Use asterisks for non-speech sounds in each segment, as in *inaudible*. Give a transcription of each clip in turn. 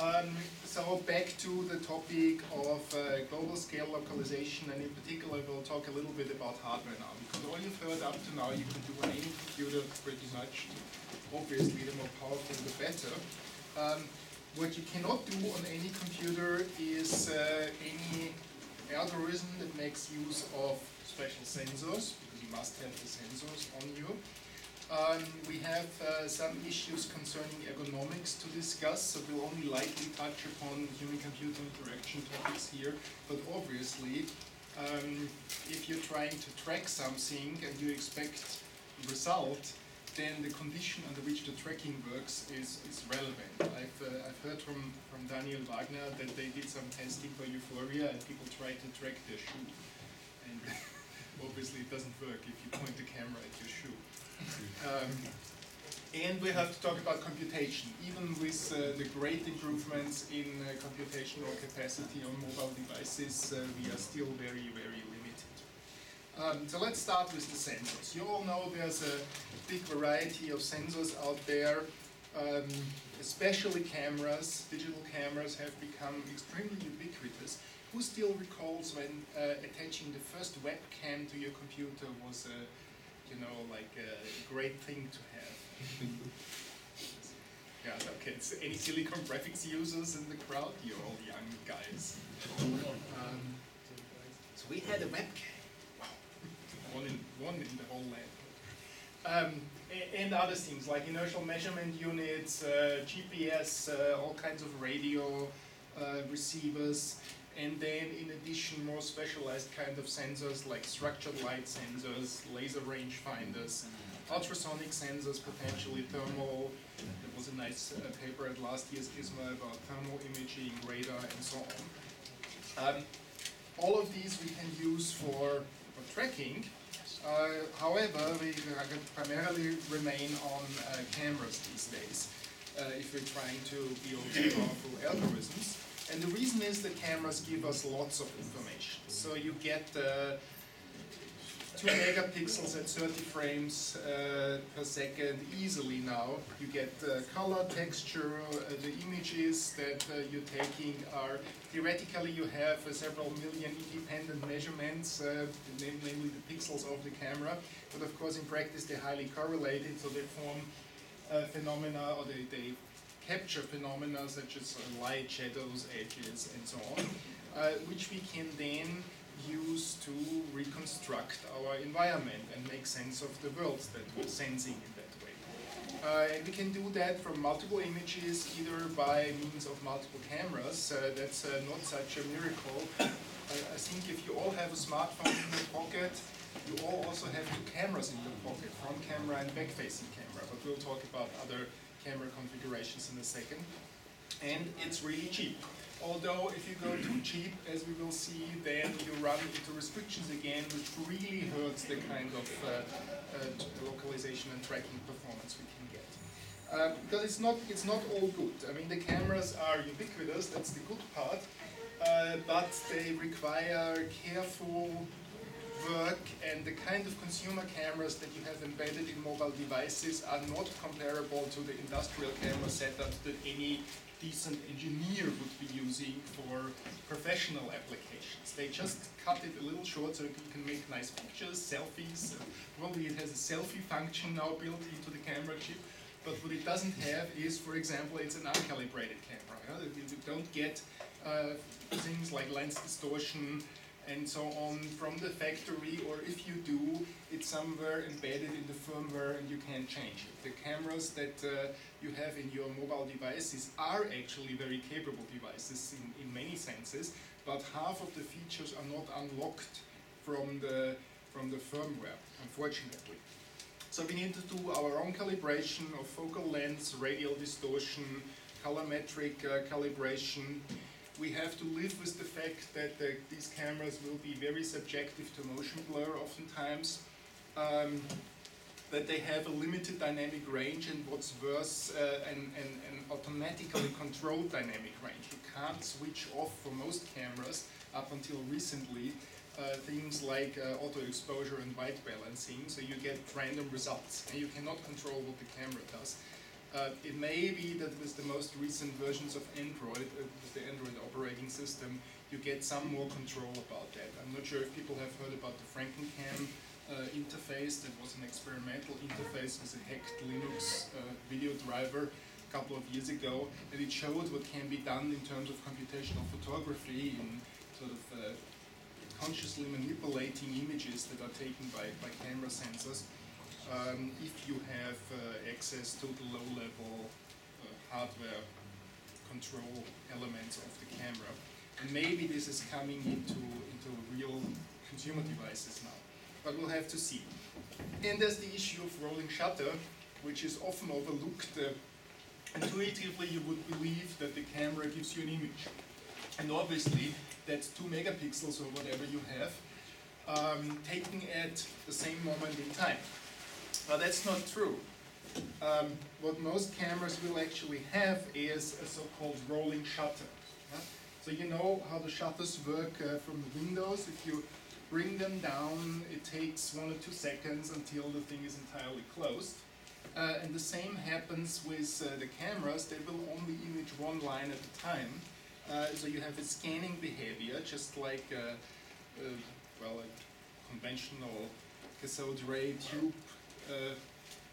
Um, so back to the topic of uh, global scale localization, and in particular, we'll talk a little bit about hardware now, because all you've heard up to now, you can do on any computer pretty much. Obviously, the more powerful, the better. Um, what you cannot do on any computer is uh, any algorithm that makes use of special sensors, because you must have the sensors on you. Um, we have uh, some issues concerning ergonomics to discuss, so we'll only lightly touch upon human-computer interaction topics here, but obviously, um, if you're trying to track something and you expect a result, then the condition under which the tracking works is, is relevant. I've, uh, I've heard from, from Daniel Wagner that they did some testing for Vuforia and people tried to track their shoe. And *laughs* obviously it doesn't work if you point the camera at your shoe. Um, and we have to talk about computation. Even with uh, the great improvements in uh, computational capacity on mobile devices, uh, we are still very, very limited. Um, so let's start with the sensors. You all know there's a big variety of sensors out there. Um, especially cameras, digital cameras have become extremely ubiquitous. Who still recalls when uh, attaching the first webcam to your computer was a you know, like a great thing to have. *laughs* yeah, okay. So any Silicon Graphics users in the crowd? You're all young guys. Um, so we had a webcam. Wow. One in, one in the whole lab. Um, and other things like inertial measurement units, uh, GPS, uh, all kinds of radio uh, receivers and then in addition more specialized kind of sensors like structured light sensors, laser range finders, ultrasonic sensors, potentially thermal. There was a nice uh, paper at last year's ISMAR about thermal imaging, radar, and so on. Um, all of these we can use for, for tracking. Uh, however, we primarily remain on uh, cameras these days uh, if we're trying to build *coughs* powerful algorithms. And the reason is that cameras give us lots of information. So you get uh, 2 megapixels at 30 frames uh, per second easily now. You get uh, color, texture, uh, the images that uh, you're taking are, theoretically you have uh, several million independent measurements, namely the pixels of the camera, but of course in practice they're highly correlated, so they form phenomena, or they, they capture phenomena such as light, shadows, edges, and so on, uh, which we can then use to reconstruct our environment and make sense of the world that we're sensing in that way. Uh, and we can do that from multiple images, either by means of multiple cameras. Uh, that's uh, not such a miracle. I think if you all have a smartphone in your pocket, you all also have two cameras in your pocket, front camera and back-facing camera. But we'll talk about other camera configurations in a second. And it's really cheap. Although if you go too cheap, as we will see, then you run into restrictions again, which really hurts the kind of uh, uh, localization and tracking performance we can get. Uh, because it's not, it's not all good. I mean, the cameras are ubiquitous, that's the good part, uh, but they require careful work and the kind of consumer cameras that you have embedded in mobile devices are not comparable to the industrial camera setups that any decent engineer would be using for professional applications. They just cut it a little short so you can make nice pictures, selfies. Probably it has a selfie function now built into the camera chip. But what it doesn't have is, for example, it's an uncalibrated camera. You don't get uh, things like lens distortion, and so on from the factory, or if you do, it's somewhere embedded in the firmware and you can't change it. The cameras that uh, you have in your mobile devices are actually very capable devices in, in many senses, but half of the features are not unlocked from the, from the firmware, unfortunately. So we need to do our own calibration of focal length, radial distortion, colorimetric uh, calibration, we have to live with the fact that the, these cameras will be very subjective to motion blur oftentimes, um, that they have a limited dynamic range and what's worse, uh, an, an, an, automatically controlled dynamic range. You can't switch off for most cameras up until recently uh, things like uh, auto exposure and white balancing, so you get random results and you cannot control what the camera does. Uh, it may be that with the most recent versions of Android, uh, with the Android operating system, you get some more control about that. I'm not sure if people have heard about the FrankenCam uh, interface. That was an experimental interface with a hacked Linux uh, video driver a couple of years ago, and it showed what can be done in terms of computational photography in sort of uh, consciously manipulating images that are taken by, by camera sensors um, if you have uh, access to the low-level uh, hardware control elements of the camera. And maybe this is coming into, into real consumer devices now. But we'll have to see. And there's the issue of rolling shutter, which is often overlooked. Uh, intuitively, you would believe that the camera gives you an image. And obviously, that's two megapixels or whatever you have, um, taken at the same moment in time. Now that's not true. Um, what most cameras will actually have is a so-called rolling shutter. Yeah? So you know how the shutters work uh, from the windows. If you bring them down, it takes one or two seconds until the thing is entirely closed. Uh, and the same happens with uh, the cameras. They will only image one line at a time. Uh, so you have a scanning behavior, just like, uh, uh, well, a conventional cathode ray tube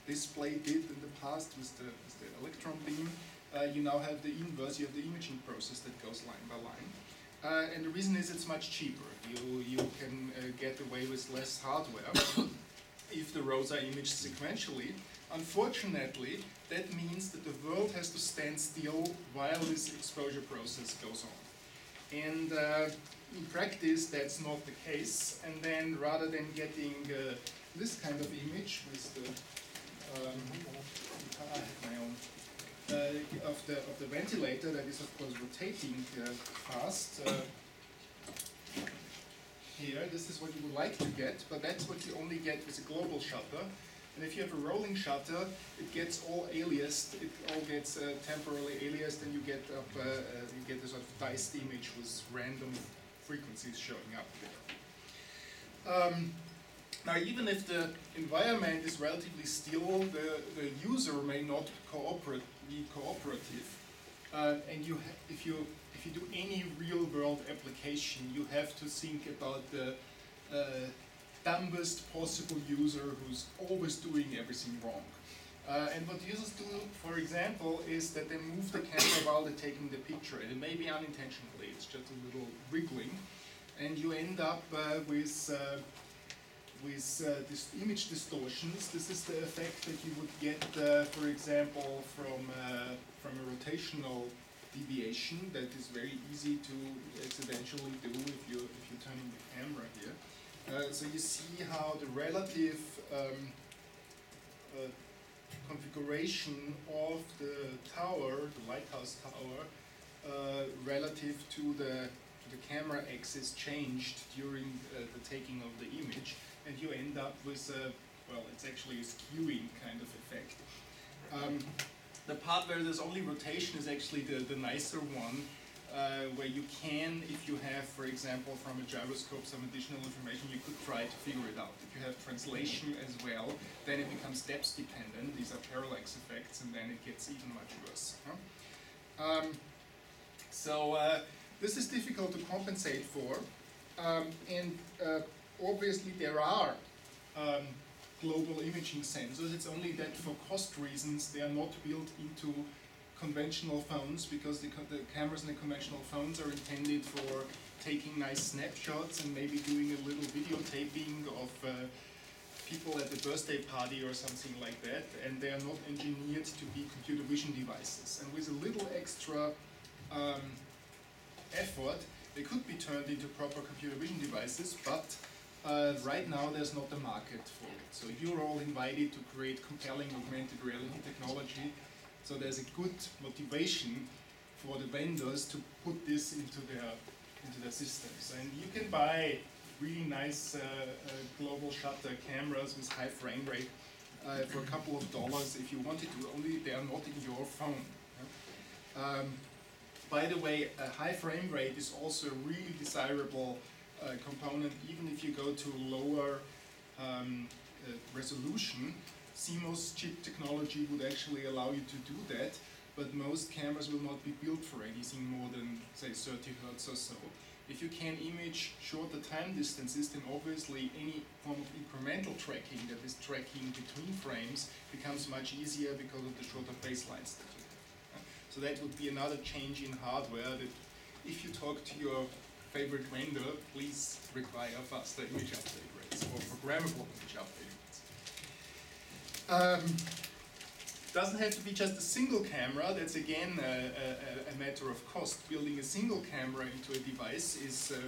display did in the past with the, with the electron beam. Uh, you now have the inverse, you have the imaging process that goes line by line. Uh, and the reason is it's much cheaper. You, you can get away with less hardware *coughs* if the rows are imaged sequentially. Unfortunately, that means that the world has to stand still while this exposure process goes on. And uh, in practice, that's not the case. And then rather than getting uh, this kind of image with the, um, I have my own, uh, of, the, of the ventilator that is of course rotating uh, fast. Uh, here, this is what you would like to get, but that's what you only get with a global shutter. And if you have a rolling shutter, it gets all aliased, it all gets uh, temporarily aliased, and you get up, uh, uh, you get a sort of diced image with random frequencies showing up there. Um, now, even if the environment is relatively still, the, the user may not cooperate, be cooperative. Uh, and you if you if you do any real world application, you have to think about the uh, dumbest possible user who's always doing everything wrong. Uh, and what users do, for example, is that they move the camera while they're taking the picture. And it may be unintentionally, it's just a little wriggling. And you end up uh, with uh, with uh, this image distortions. This is the effect that you would get, uh, for example, from, uh, from a rotational deviation that is very easy to accidentally do if, you, if you're turning the camera here. Uh, so you see how the relative um, uh, configuration of the tower, the lighthouse tower, uh, relative to the the camera axis changed during uh, the taking of the image and you end up with a, well, it's actually a skewing kind of effect. Um, the part where there's only rotation is actually the, the nicer one, uh, where you can, if you have, for example, from a gyroscope some additional information, you could try to figure it out. If you have translation as well, then it becomes depth dependent. These are parallax effects, and then it gets even much worse. Huh? Um, so uh, this is difficult to compensate for, um, and uh, obviously there are um, global imaging sensors. It's only that for cost reasons they are not built into conventional phones because the, the cameras in the conventional phones are intended for taking nice snapshots and maybe doing a little videotaping of uh, people at the birthday party or something like that, and they are not engineered to be computer vision devices. And with a little extra um, effort, they could be turned into proper computer vision devices, but uh, right now, there's not a market for it. So you're all invited to create compelling augmented reality technology. So there's a good motivation for the vendors to put this into their into their systems. And you can buy really nice uh, uh, global shutter cameras with high frame rate uh, for a couple of dollars if you wanted to. Only they are not in your phone. Um, by the way, a high frame rate is also a really desirable uh, component even if you go to lower um, uh, resolution. CMOS chip technology would actually allow you to do that, but most cameras will not be built for anything more than, say, 30 hertz or so. If you can image shorter time distances, then obviously any form of incremental tracking that is tracking between frames becomes much easier because of the shorter baselines that you have. So that would be another change in hardware that if you talk to your favorite vendor, please require faster image update rates or programmable image update rates. Um, doesn't have to be just a single camera, that's again a, a, a matter of cost. Building a single camera into a device is uh,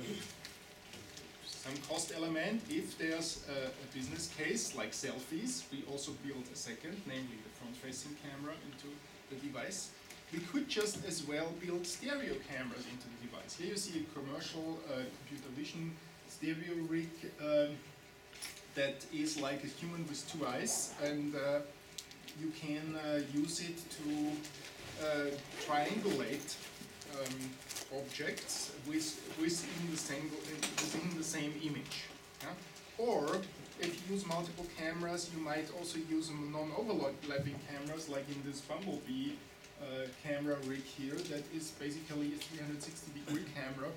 some cost element. If there's a, a, business case like selfies, we also build a second, namely the front-facing camera into the device. We could just as well build stereo cameras into the device. Here you see a commercial uh, computer vision stereo rig um, that is like a human with two eyes and uh, you can uh, use it to uh, triangulate um, objects with, within, the same, within the same image. Yeah? Or if you use multiple cameras, you might also use non-overlapping cameras, like in this Bumblebee uh, camera rig here, that is basically a 360 degree camera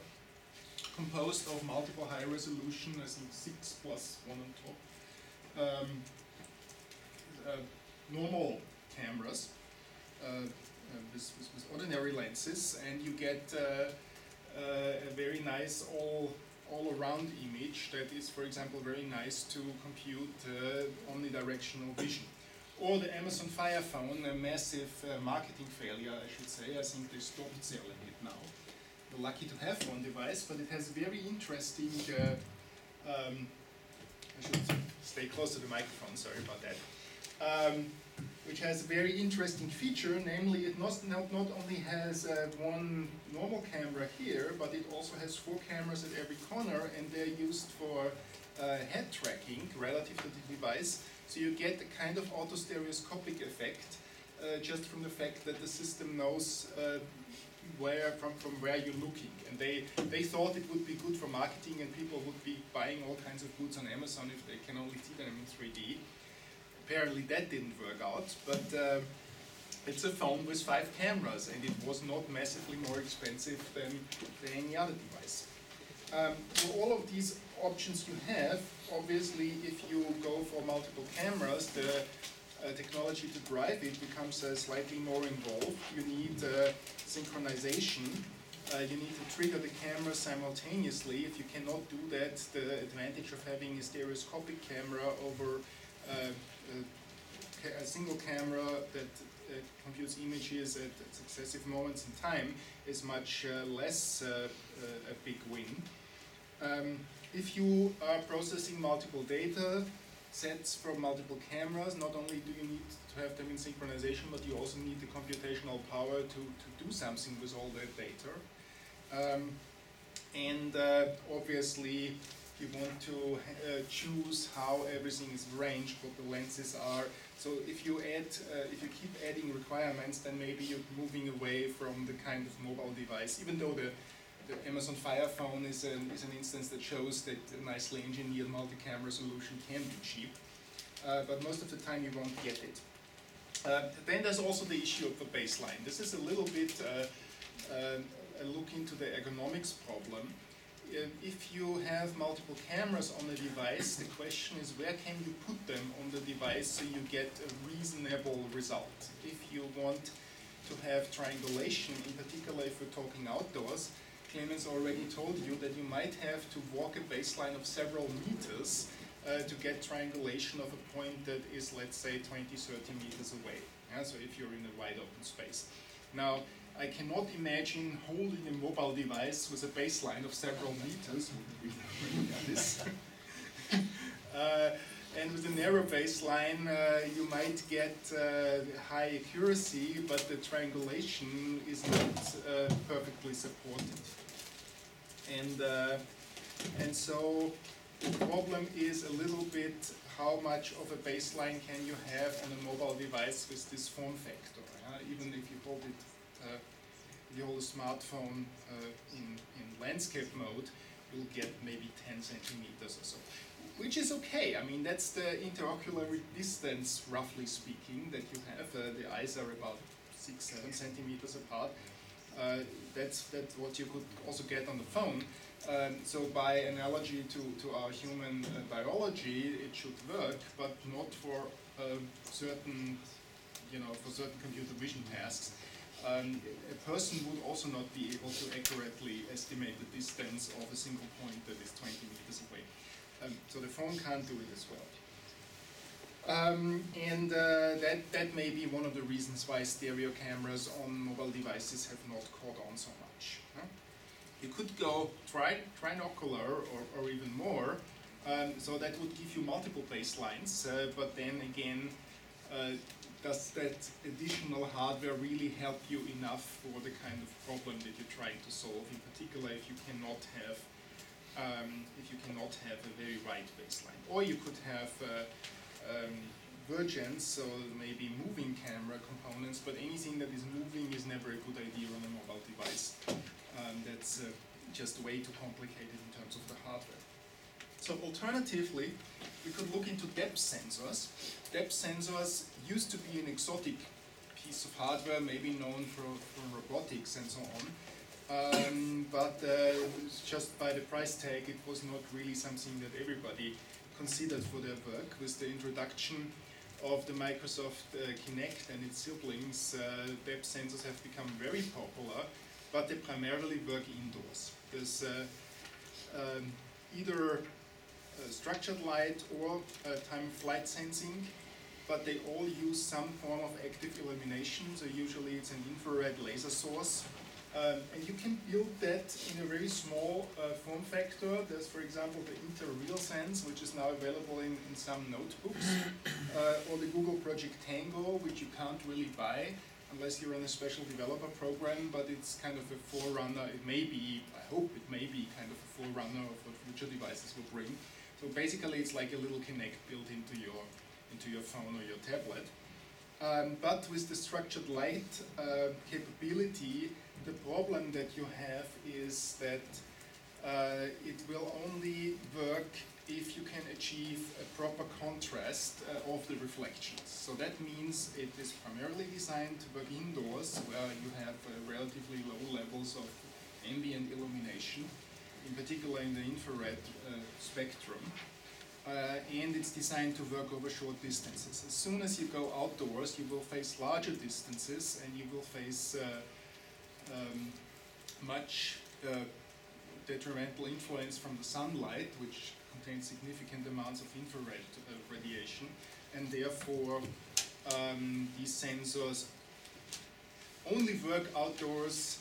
composed of multiple high resolution, I think six plus one on top. Um, uh, normal cameras uh, uh, with, with, with, ordinary lenses and you get uh, a very nice all all-around image that is, for example, very nice to compute omnidirectional vision. Or the Amazon Fire Phone, a massive uh, marketing failure, I should say. I think they stopped selling it now. We're lucky to have one device, but it has very interesting. Uh, um, I should stay close to the microphone. Sorry about that um, which has a very interesting feature, namely it not, not, not only has uh, one normal camera here, but it also has four cameras at every corner and they're used for uh, head tracking relative to the device. So you get a kind of auto-stereoscopic effect uh, just from the fact that the system knows uh, where from, from where you're looking. And they, they thought it would be good for marketing and people would be buying all kinds of goods on Amazon if they can only see them in 3D apparently that didn't work out, but uh, it's a phone with five cameras and it was not massively more expensive than, than any other device. Um, for all of these options you have, obviously if you go for multiple cameras, the uh, technology to drive it becomes uh, slightly more involved. You need uh, synchronization. Uh, you need to trigger the camera simultaneously. If you cannot do that, the advantage of having a stereoscopic camera over uh, a single camera that uh, computes images at, successive moments in time is much uh, less uh, a big win. Um, if you are processing multiple data sets from multiple cameras, not only do you need to have them in synchronization, but you also need the computational power to, to do something with all that data. Um, and uh, obviously, you want to uh, choose how everything is arranged, what the lenses are. So if you add, uh, if you keep adding requirements, then maybe you're moving away from the kind of mobile device, even though the, the Amazon Fire Phone is an, is an instance that shows that a nicely engineered multi-camera solution can be cheap. Uh, but most of the time you won't get it. Uh, then there's also the issue of the baseline. This is a little bit uh, uh, a look into the ergonomics problem if you have multiple cameras on a device, the question is where can you put them on the device so you get a reasonable result. If you want to have triangulation, in particular if we're talking outdoors, Clemens already told you that you might have to walk a baseline of several meters uh, to get triangulation of a point that is, let's say, 20, 30 meters away. Yeah? So if you're in a wide open space. Now, I cannot imagine holding a mobile device with a baseline of several meters. *laughs* *laughs* uh, and with a narrow baseline, uh, you might get uh, high accuracy, but the triangulation is not uh, perfectly supported. And, uh, and so the problem is a little bit how much of a baseline can you have on a mobile device with this form factor, even if you hold it uh, the old smartphone uh, in, in landscape mode, you'll get maybe 10 centimeters or so. Which is okay. I mean, that's the interocular distance, roughly speaking, that you have. Uh, the eyes are about six, seven centimeters apart. Uh, that's, that's what you could also get on the phone. Um, so by analogy to, to our human uh, biology, it should work, but not for uh, certain, you know, for certain computer vision tasks. Um, a person would also not be able to accurately estimate the distance of a single point that is 20 meters away. Um, so the phone can't do it as well. Um, and uh, that, that may be one of the reasons why stereo cameras on mobile devices have not caught on so much. Huh? You could go tri trinocular or, or even more, um, so that would give you multiple baselines, uh, but then again, uh, does that additional hardware really help you enough for the kind of problem that you're trying to solve, in particular if you cannot have um, if you cannot have a very wide baseline. Or you could have uh, um, vergence, so maybe moving camera components, but anything that is moving is never a good idea on a mobile device. Um, that's uh, just way too complicated in terms of the hardware. So alternatively, we could look into depth sensors. Depth sensors used to be an exotic piece of hardware, maybe known from, for robotics and so on. Um, but uh, just by the price tag, it was not really something that everybody considered for their work. With the introduction of the Microsoft uh, Kinect and its siblings, uh, depth sensors have become very popular, but they primarily work indoors. There's uh, um, either uh, structured light or uh, time flight sensing, but they all use some form of active illumination, so usually it's an infrared laser source um, and you can build that in a very small uh, form factor. There's, for example, the Intel RealSense, which is now available in, in some notebooks, *coughs* uh, or the Google Project Tango, which you can't really buy unless you're in a special developer program, but it's kind of a forerunner. It may be, I hope it may be kind of a forerunner of what future devices will bring. So basically, it's like a little Kinect built into your into your phone or your tablet. Um, but with the structured light uh, capability, the problem that you have is that uh, it will only work if you can achieve a proper contrast uh, of the reflections. So that means it is primarily designed to work indoors where you have uh, relatively low levels of ambient illumination, in particular in the infrared uh, spectrum. Uh, and it's designed to work over short distances. As soon as you go outdoors, you will face larger distances and you will face uh, um, much uh, detrimental influence from the sunlight, which contains significant amounts of infrared uh, radiation, and therefore um, these sensors only work outdoors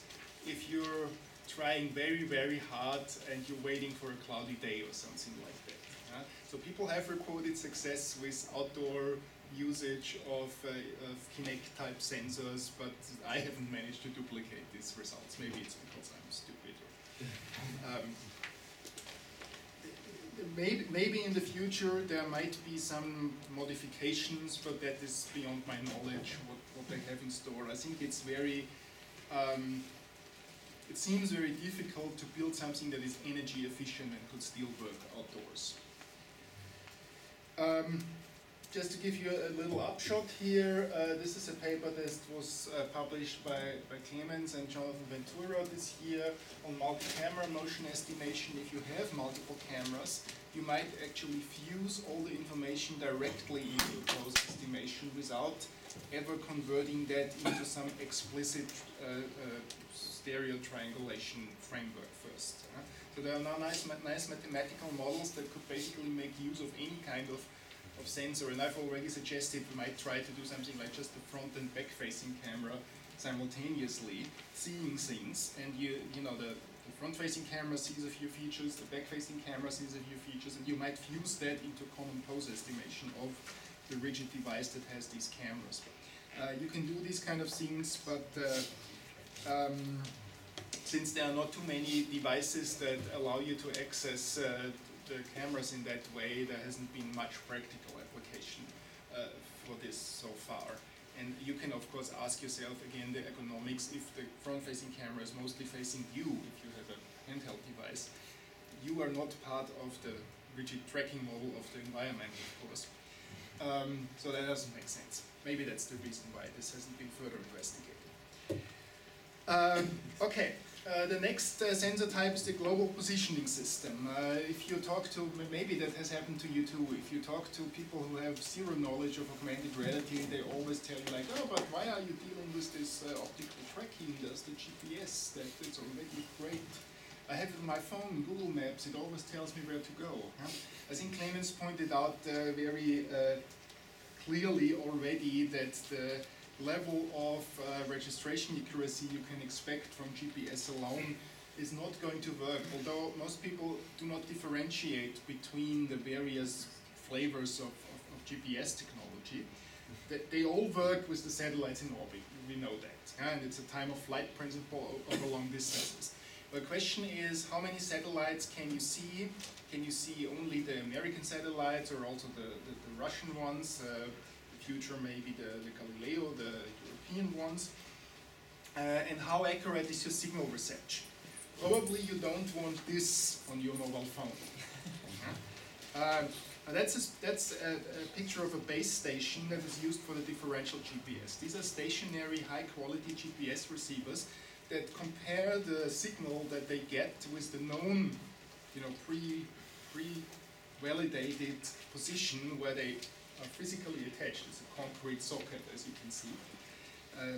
if you're trying very, very hard and you're waiting for a cloudy day or something like that. Uh, so people have reported success with outdoor usage of, uh, of Kinect type sensors, but I haven't managed to duplicate these results. Maybe it's because I'm stupid. *laughs* Um, maybe, maybe in the future there might be some modifications, but that is beyond my knowledge what, what they have in store. I think it's very, um, it seems very difficult to build something that is energy efficient and could still work outdoors. Um, just to give you a little upshot here, uh, this is a paper that was uh, published by, by Clemens and Jonathan Ventura this year on multi-camera motion estimation. If you have multiple cameras, you might actually fuse all the information directly into pose estimation without ever converting that into some explicit uh, uh stereo triangulation framework first. So there are now nice, nice mathematical models that could basically make use of any kind of of sensor, and I've already suggested we might try to do something like just the front and back facing camera simultaneously, seeing things, and you, you know, the, the front facing camera sees a few features, the back facing camera sees a few features, and you might fuse that into common pose estimation of the rigid device that has these cameras. Uh, you can do these kind of things, but uh, um, since there are not too many devices that allow you to access uh, the cameras in that way, there hasn't been much practical for this so far. And you can of course ask yourself again the ergonomics if the front-facing camera is mostly facing you, if you have a handheld device, you are not part of the rigid tracking model of the environment, of course. Um, so that doesn't make sense. Maybe that's the reason why this hasn't been further investigated. Um, okay, uh, the next uh, sensor type is the global positioning system. Uh, if you talk to, maybe that has happened to you too, if you talk to people who have zero knowledge of augmented reality, they always tell you like, oh, but why are you dealing with this uh, optical tracking? Does the GPS, that it's already great. I have it on my phone, Google Maps, it always tells me where to go. Huh? I think Clemens pointed out uh, very clearly already that the level of uh, registration accuracy you can expect from GPS alone is not going to work, although most people do not differentiate between the various flavors of, of, of GPS technology. They, they, all work with the satellites in orbit, we know that, and it's a time of flight principle over long distances. The question is, how many satellites can you see? Can you see only the American satellites or also the, the, the Russian ones? Uh, future maybe the, the Galileo, the European ones. Uh, and how accurate is your signal reception? Probably you don't want this on your mobile phone. uh, that's a, that's a, a, picture of a base station that is used for the differential GPS. These are stationary, high-quality GPS receivers that compare the signal that they get with the known, you know, pre pre validated position where they are physically attached. It's a concrete socket, as you can see. Uh,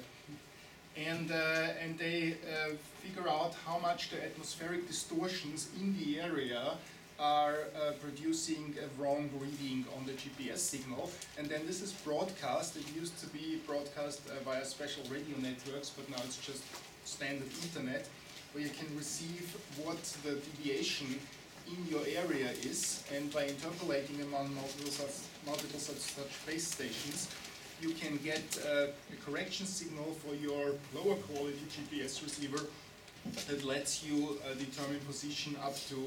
and, uh, and they uh, figure out how much the atmospheric distortions in the area are uh, producing a wrong reading on the GPS signal. And then this is broadcast. It used to be broadcast uh, via special radio networks, but now it's just standard internet, where you can receive what the deviation in your area is, and by interpolating among multiple such, multiple such, such base stations, you can get uh, a correction signal for your lower quality GPS receiver that lets you uh, determine position up to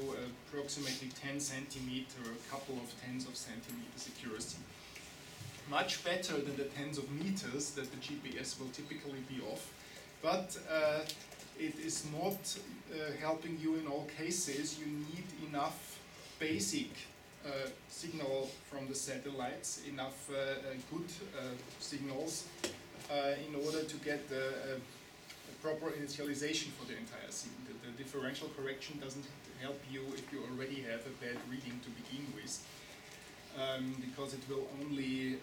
approximately 10 centimeter, or a couple of tens of centimeters accuracy. Much better than the tens of meters that the GPS will typically be off, but uh, it is not uh, helping you in all cases. You need enough basic uh, signal from the satellites, enough uh, uh good uh, signals in order to get the proper initialization for the entire scene. The, the, differential correction doesn't help you if you already have a bad reading to begin with, um, because it will only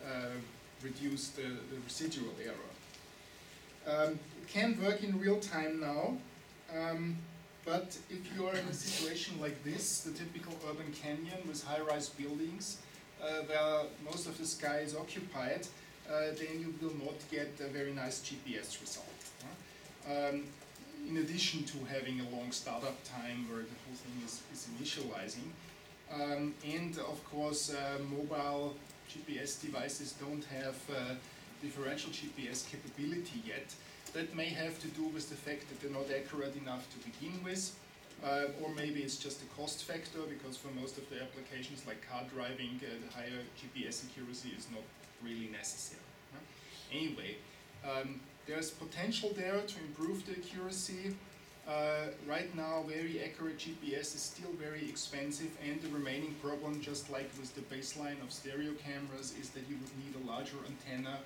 reduce the, the residual error. Um, can work in real time now, um, but if you are in a situation like this, the typical urban canyon with high-rise buildings, uh, where most of the sky is occupied, uh, then you will not get a very nice GPS result. Um, in addition to having a long startup time where the whole thing is, is initializing. Um, and of course, uh, mobile GPS devices don't have uh, differential GPS capability yet. That may have to do with the fact that they're not accurate enough to begin with, uh, or maybe it's just a cost factor because for most of the applications like car driving, uh, the higher GPS accuracy is not really necessary. Huh? Anyway, um, there's potential there to improve the accuracy. Uh, right now, very accurate GPS is still very expensive, and the remaining problem, just like with the baseline of stereo cameras, is that you would need a larger antenna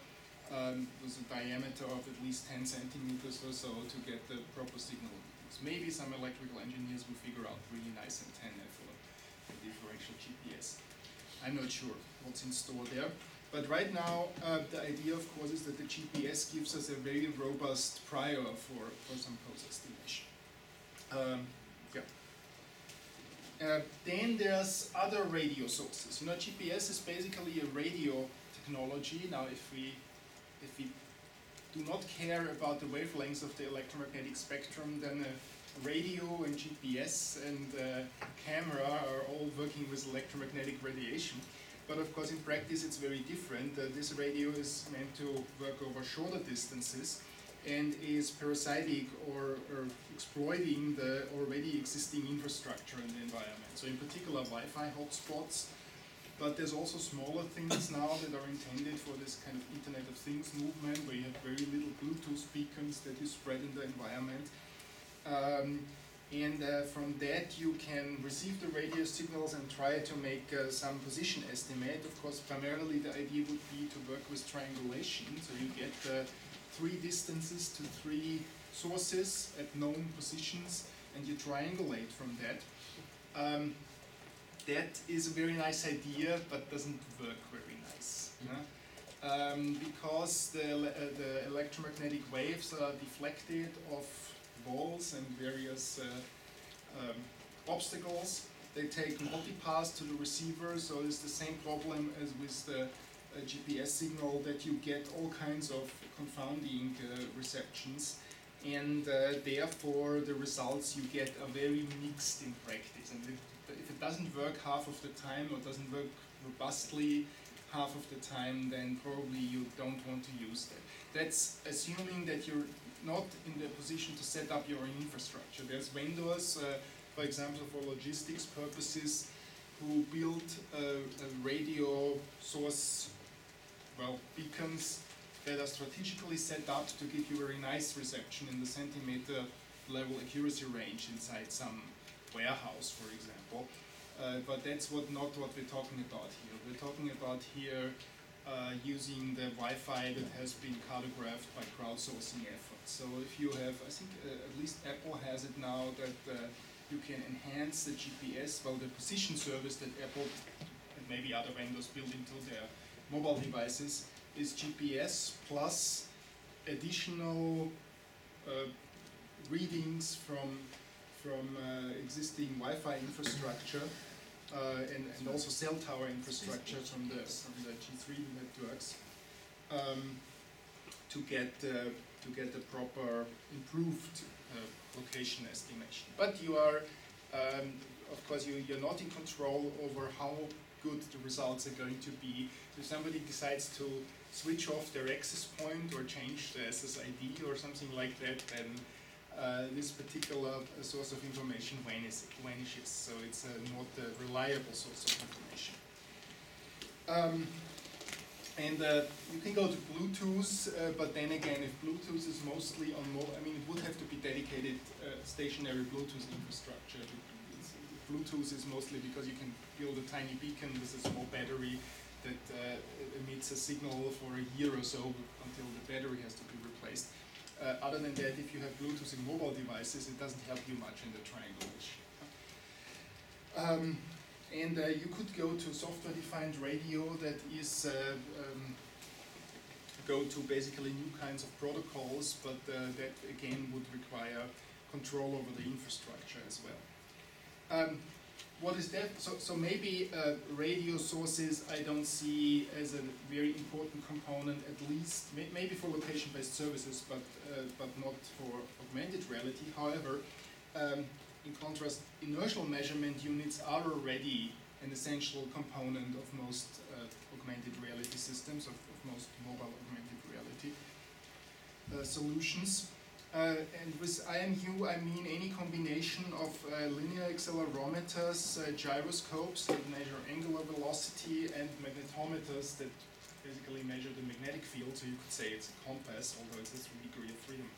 um, with a diameter of at least 10 centimeters or so to get the proper signal. So maybe some electrical engineers will figure out really nice antenna for the differential GPS. I'm not sure what's in store there. But right now, uh, the idea, of course, is that the GPS gives us a very robust prior for, for some pose estimation. Um, yeah. Uh, then there's other radio sources. You know, GPS is basically a radio technology. Now, if we if we do not care about the wavelengths of the electromagnetic spectrum, then a radio and GPS and uh, camera are all working with electromagnetic radiation. But of course, in practice, it's very different. Uh, this radio is meant to work over shorter distances and is parasitic or, or, exploiting the already existing infrastructure in the environment. So in particular, Wi-Fi hotspots but there's also smaller things now that are intended for this kind of Internet of Things movement, where you have very little Bluetooth beacons that you spread in the environment. Um, and uh, from that you can receive the radio signals and try to make uh, some position estimate. Of course, primarily the idea would be to work with triangulation, so you get uh, three distances to three sources at known positions, and you triangulate from that. Um, that is a very nice idea, but doesn't work very nice. yeah? Um, because the, uh, the electromagnetic waves are deflected off walls and various uh, um, obstacles. They take multipath to the receiver, so it's the same problem as with the uh, GPS signal that you get all kinds of confounding uh, receptions, and uh, therefore the results you get are very mixed in practice. And doesn't work half of the time or doesn't work robustly half of the time, then probably you don't want to use that. That's assuming that you're not in the position to set up your own infrastructure. There's vendors, uh, for example, for logistics purposes, who build radio source, well, beacons that are strategically set up to give you very nice reception in the centimeter level accuracy range inside some warehouse, for example. Uh, but that's what not what we're talking about here. We're talking about here uh, using the Wi-Fi that has been cartographed by crowdsourcing efforts. So if you have, I think uh, at least Apple has it now that uh, you can enhance the GPS, well the position service that Apple and maybe other vendors build into their mobile devices is GPS plus additional uh, readings from from uh, existing Wi-Fi infrastructure uh, and, and also cell tower infrastructure from the from the G3 networks um, to get uh, to get a proper improved location estimation. But you are, um, of course, you you're not in control over how good the results are going to be. If somebody decides to switch off their access point or change the SSID or something like that, then uh, this particular source of information vanishes, vanishes so it's not a reliable source of information. Um, and uh, you can go to Bluetooth, uh, but then again, if Bluetooth is mostly on mobile, I mean, it would have to be dedicated uh, stationary Bluetooth infrastructure. Bluetooth is mostly because you can build a tiny beacon with a small battery that uh, emits a signal for a year or so until the battery has to be replaced. Uh, other than that, if you have Bluetooth in mobile devices, it doesn't help you much in the triangulation. Um, and uh, you could go to software-defined radio that is uh, um, go to basically new kinds of protocols, but uh, that again would require control over the infrastructure as well. Um, what is that? So, so maybe uh, radio sources I don't see as a very important component, at least may, maybe for location-based services, but uh, but not for augmented reality. However, um, in contrast, inertial measurement units are already an essential component of most uh, augmented reality systems, of, of most mobile augmented reality uh, solutions. Uh, and with IMU, I mean any combination of uh, linear accelerometers, uh, gyroscopes that measure angular velocity, and magnetometers that basically measure the magnetic field. So you could say it's a compass, although it's a three degree of freedom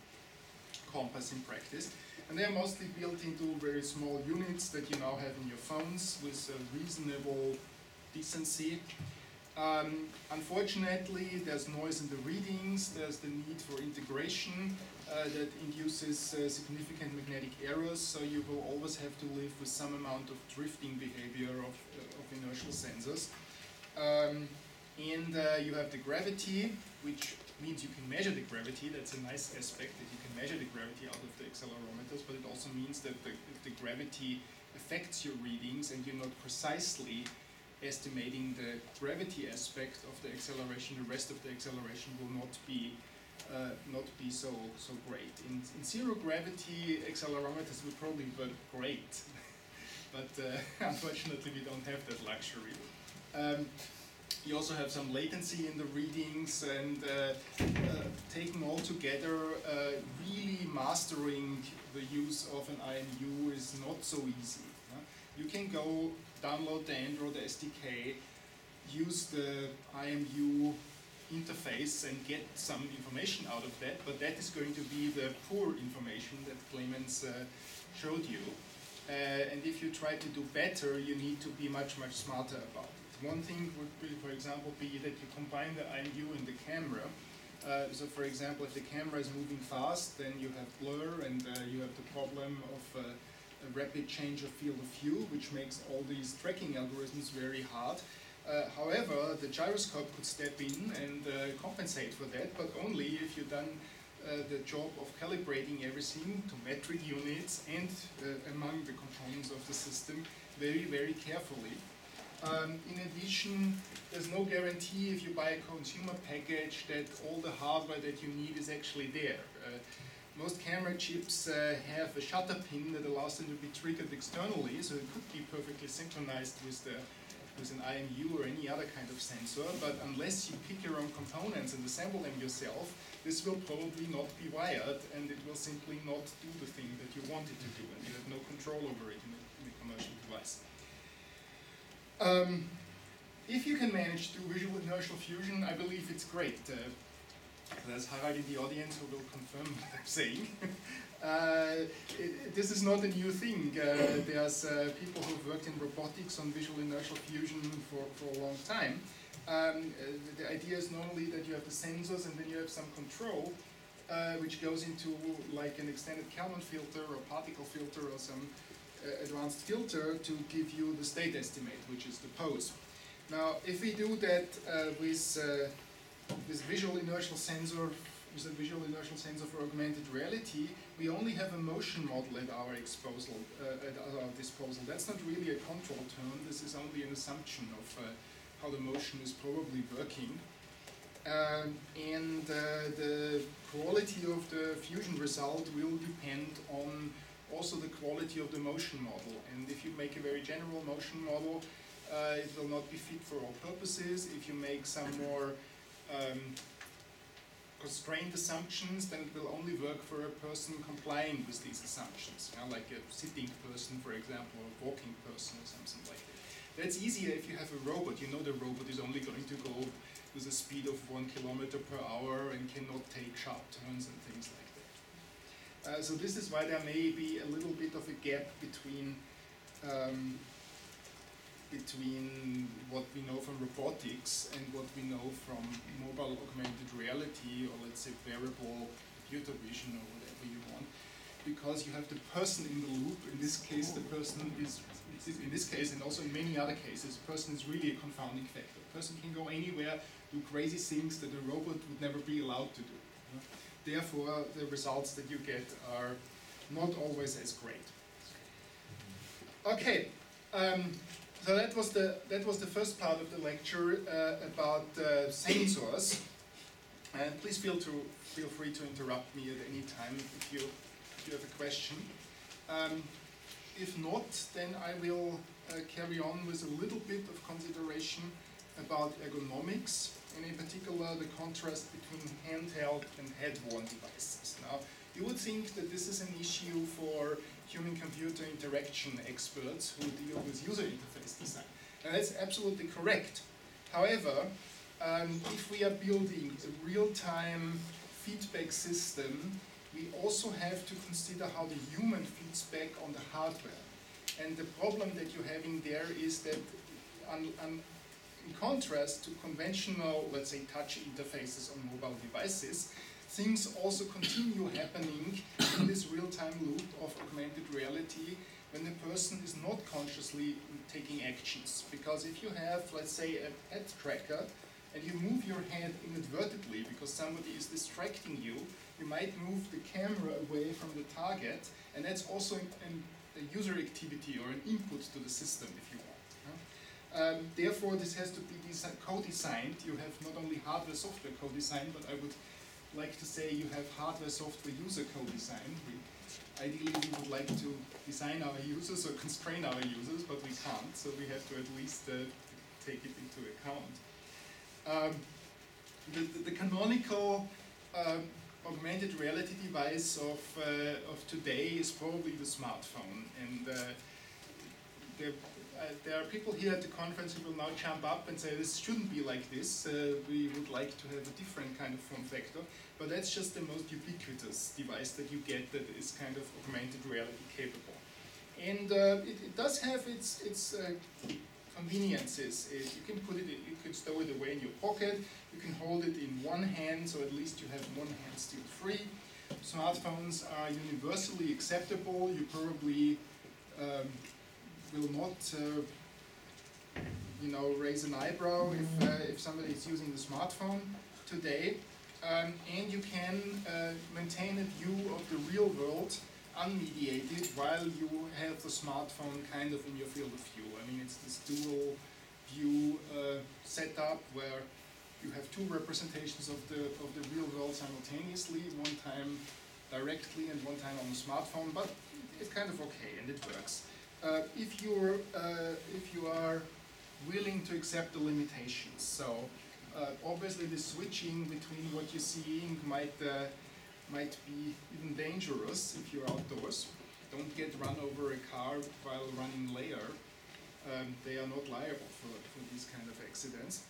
compass in practice. And they're mostly built into very small units that you now have in your phones with a reasonable decency. Um, unfortunately, there's noise in the readings, there's the need for integration uh, that induces uh, significant magnetic errors, so you will always have to live with some amount of drifting behavior of, uh, of inertial sensors. Um, and uh, you have the gravity, which means you can measure the gravity. That's a nice aspect that you can measure the gravity out of the accelerometers, but it also means that the, the gravity affects your readings and you're not precisely estimating the gravity aspect of the acceleration, the rest of the acceleration will not be uh, not be so so great. In, in zero gravity accelerometers would probably work great, *laughs* but uh, *laughs* unfortunately we don't have that luxury. Um, you also have some latency in the readings, and uh, uh, taken all together, uh, really mastering the use of an IMU is not so easy. huh? You can go download the Android SDK, use the IMU interface and get some information out of that, but that is going to be the poor information that Clemens uh, showed you. Uh, and if you try to do better, you need to be much, much smarter about it. One thing would be, for example, be that you combine the IMU and the camera. Uh, so for example, if the camera is moving fast, then you have blur and uh, you have the problem of uh, a rapid change of field of view, which makes all these tracking algorithms very hard. Uh, however, the gyroscope could step in and uh, compensate for that, but only if you've done uh, the job of calibrating everything to metric units and uh, among the components of the system very, very carefully. Um, in addition, there's no guarantee if you buy a consumer package that all the hardware that you need is actually there. Uh, most camera chips uh, have a shutter pin that allows them to be triggered externally, so it could be perfectly synchronized with the with an IMU or any other kind of sensor, but unless you pick your own components and assemble them yourself, this will probably not be wired and it will simply not do the thing that you want it to do and you have no control over it in a, in a commercial device. Um, if you can manage do visual inertial fusion, I believe it's great. Uh, there's Harald in the audience who will confirm *laughs* what I'm saying. *laughs* Uh, it, this is not a new thing. Uh, there's uh, people who've worked in robotics on visual inertial fusion for, for a long time. Um, uh, the idea is normally that you have the sensors and then you have some control uh, which goes into like an extended Kalman filter or particle filter or some uh, advanced filter to give you the state estimate, which is the pose. Now, if we do that with this visual inertial sensor with a visual inertial sensor for augmented reality, we only have a motion model at our disposal. Uh, at our disposal. That's not really a control term. This is only an assumption of uh, how the motion is probably working. Um, and uh, the quality of the fusion result will depend on also the quality of the motion model. And if you make a very general motion model, uh, it will not be fit for all purposes. If you make some more um, constrained assumptions, then it will only work for a person complying with these assumptions, you know, like a sitting person, for example, or a walking person or something like that. That's easier if you have a robot. You know the robot is only going to go with a speed of one kilometer per hour and cannot take sharp turns and things like that. Uh, so this is why there may be a little bit of a gap between um, between what we know from robotics and what we know from mobile augmented reality or let's say wearable computer vision or whatever you want because you have the person in the loop. In this case the person is in this case and also in many other cases the person is really a confounding factor. The person can go anywhere do crazy things that a robot would never be allowed to do. Therefore the results that you get are not always as great. Okay um, so that was the that was the first part of the lecture uh, about uh, sensors. And please feel to feel free to interrupt me at any time if you if you have a question. Um, if not, then I will uh, carry on with a little bit of consideration about ergonomics, and in particular the contrast between handheld and head-worn devices. Now, you would think that this is an issue for human-computer interaction experts who deal with user interface design. And that's absolutely correct. However, um, if we are building a real-time feedback system, we also have to consider how the human feeds back on the hardware. And the problem that you're having there is that un, un, in contrast to conventional, let's say, touch interfaces on mobile devices, things also continue happening in this real-time loop of augmented reality when the person is not consciously taking actions. Because if you have, let's say, a head tracker, and you move your hand inadvertently because somebody is distracting you, you might move the camera away from the target, and that's also an, a user activity or an input to the system, if you want. Um, therefore, this has to be co-designed. You have not only hardware, software co-designed, but I would like to say you have hardware, software, user co-design. Ideally, we would like to design our users or constrain our users, but we can't, so we have to at least uh, take it into account. Um, the, the, the, canonical uh, augmented reality device of, uh, of today is probably the smartphone, and uh, uh, there are people here at the conference who will now jump up and say this shouldn't be like this. Uh, we would like to have a different kind of form factor. But that's just the most ubiquitous device that you get that is kind of augmented reality capable. And uh, it, it, does have its, its uh, conveniences. It, you can put it, in, you can stow it away in your pocket. You can hold it in one hand, so at least you have one hand still free. Smartphones are universally acceptable. You probably um, will not, uh, you know, raise an eyebrow if, uh, if somebody is using the smartphone today. Um, and you can uh, maintain a view of the real world unmediated while you have the smartphone kind of in your field of view. I mean, it's this dual view uh, setup where you have two representations of the of the real world simultaneously, one time directly and one time on the smartphone, but it's kind of okay and it works. Uh, if you're uh, if you are willing to accept the limitations, so uh, obviously the switching between what you're seeing might uh, might be even dangerous if you're outdoors. Don't get run over a car while running Layar. Um, they are not liable for, for these kind of accidents.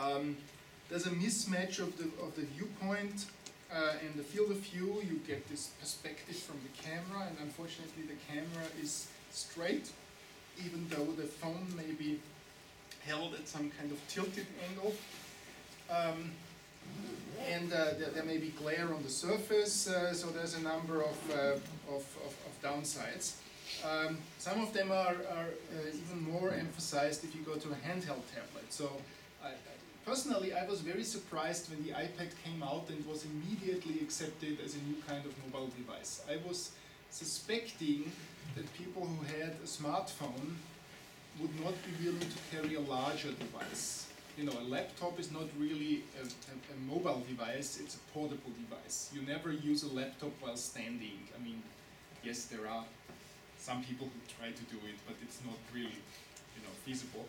Um, there's a mismatch of the, of the viewpoint uh, and the field of view. You get this perspective from the camera, and unfortunately, the camera is straight, even though the phone may be held at some kind of tilted angle. Um, and uh, there, there, may be glare on the surface, uh, so there's a number of, uh, of, of, of, downsides. Um, some of them are, are uh, even more emphasized if you go to a handheld tablet. So I, personally, I was very surprised when the iPad came out and was immediately accepted as a new kind of mobile device. I was suspecting that people who had a smartphone would not be willing to carry a larger device you know, a laptop is not really a, a, a, mobile device, it's a portable device. You never use a laptop while standing. I mean, yes, there are some people who try to do it, but it's not really, you know, feasible.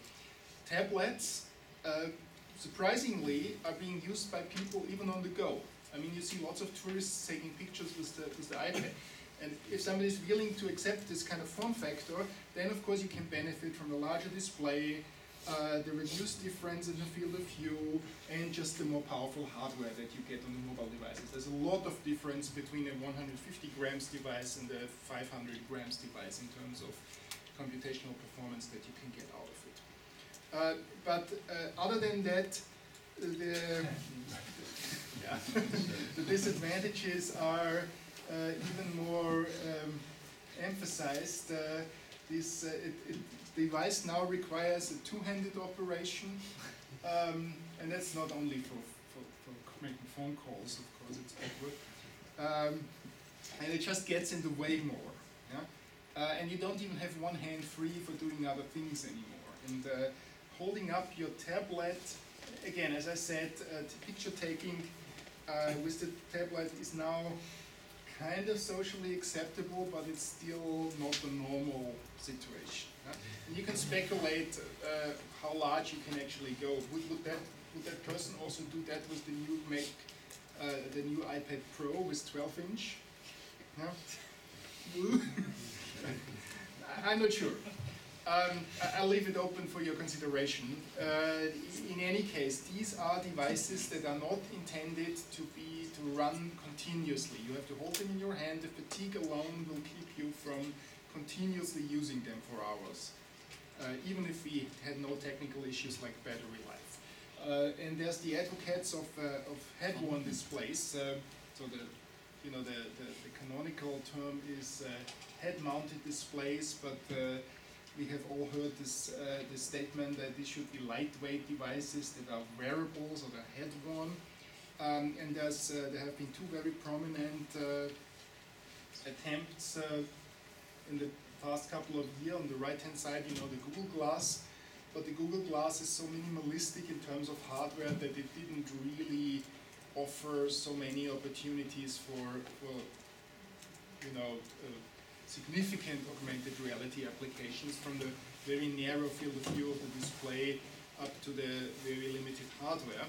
Tablets, uh, surprisingly, are being used by people even on the go. I mean, you see lots of tourists taking pictures with the, with the iPad. And if somebody is willing to accept this kind of form factor, then of course you can benefit from a larger display, uh, the reduced difference in the field of view, and just the more powerful hardware that you get on the mobile devices. There's a lot of difference between a 150 grams device and a 500 grams device in terms of computational performance that you can get out of it. Uh, but uh, other than that, the, *laughs* *laughs* the disadvantages are even more um, emphasized. Uh, this, uh, it, it device now requires a two-handed operation, um, and that's not only for, for, for, making phone calls, of course, it's awkward. Um, and it just gets in the way more. Yeah? Uh, and you don't even have one hand free for doing other things anymore. And uh, holding up your tablet, again, as I said, uh, picture taking uh, with the tablet is now kind of socially acceptable, but it's still not a normal situation. And you can speculate uh, how large you can actually go. Would, would, that would that person also do that with the new Mac, uh, the new iPad Pro with 12 inch? *laughs* I'm not sure. Um, I'll leave it open for your consideration. Uh, in any case, these are devices that are not intended to be to run continuously. You have to hold them in your hand. The fatigue alone will keep you from continuously using them for hours, uh, even if we had no technical issues like battery life. Uh, and there's the advocates of, uh, of head-worn displays. Uh, so the, you know, the, the, the canonical term is uh, head-mounted displays, but we have all heard this, uh, this statement that these should be lightweight devices that are wearables or they're head worn. Um, and there's, uh, there have been two very prominent uh, attempts in the past couple of years. On the right hand side, you know, the Google Glass. But the Google Glass is so minimalistic in terms of hardware that it didn't really offer so many opportunities for, for you know, uh, significant augmented reality applications from the very narrow field of view of the display up to the very limited hardware.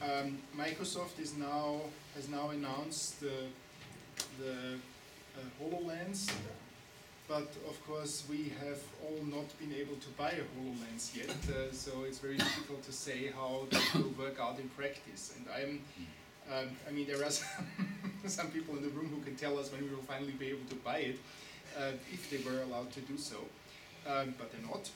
Um, Microsoft is now has now announced the the uh, HoloLens but of course we have all not been able to buy a HoloLens yet, uh, so it's very difficult to say how that will work out in practice. And I'm, um, I mean, there are *laughs* some, some, people in the room who can tell us when we will finally be able to buy it, uh, if they were allowed to do so, um, but they're not.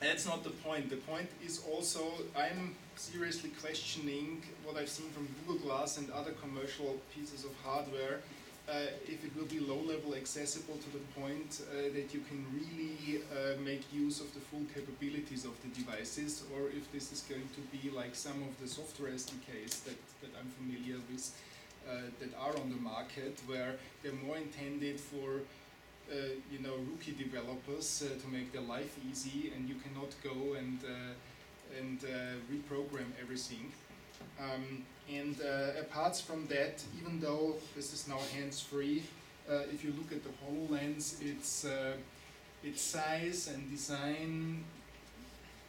That's not the point. The point is also I'm seriously questioning what I've seen from Google Glass and other commercial pieces of hardware uh, if it will be low-level accessible to the point uh, that you can really uh, make use of the full capabilities of the devices, or if this is going to be like some of the software SDKs that, that I'm familiar with uh, that are on the market, where they're more intended for you know rookie developers uh, to make their life easy, and you cannot go and and reprogram everything. Um, and uh, apart from that, even though this is now hands-free, uh, if you look at the HoloLens, its, uh, its size and design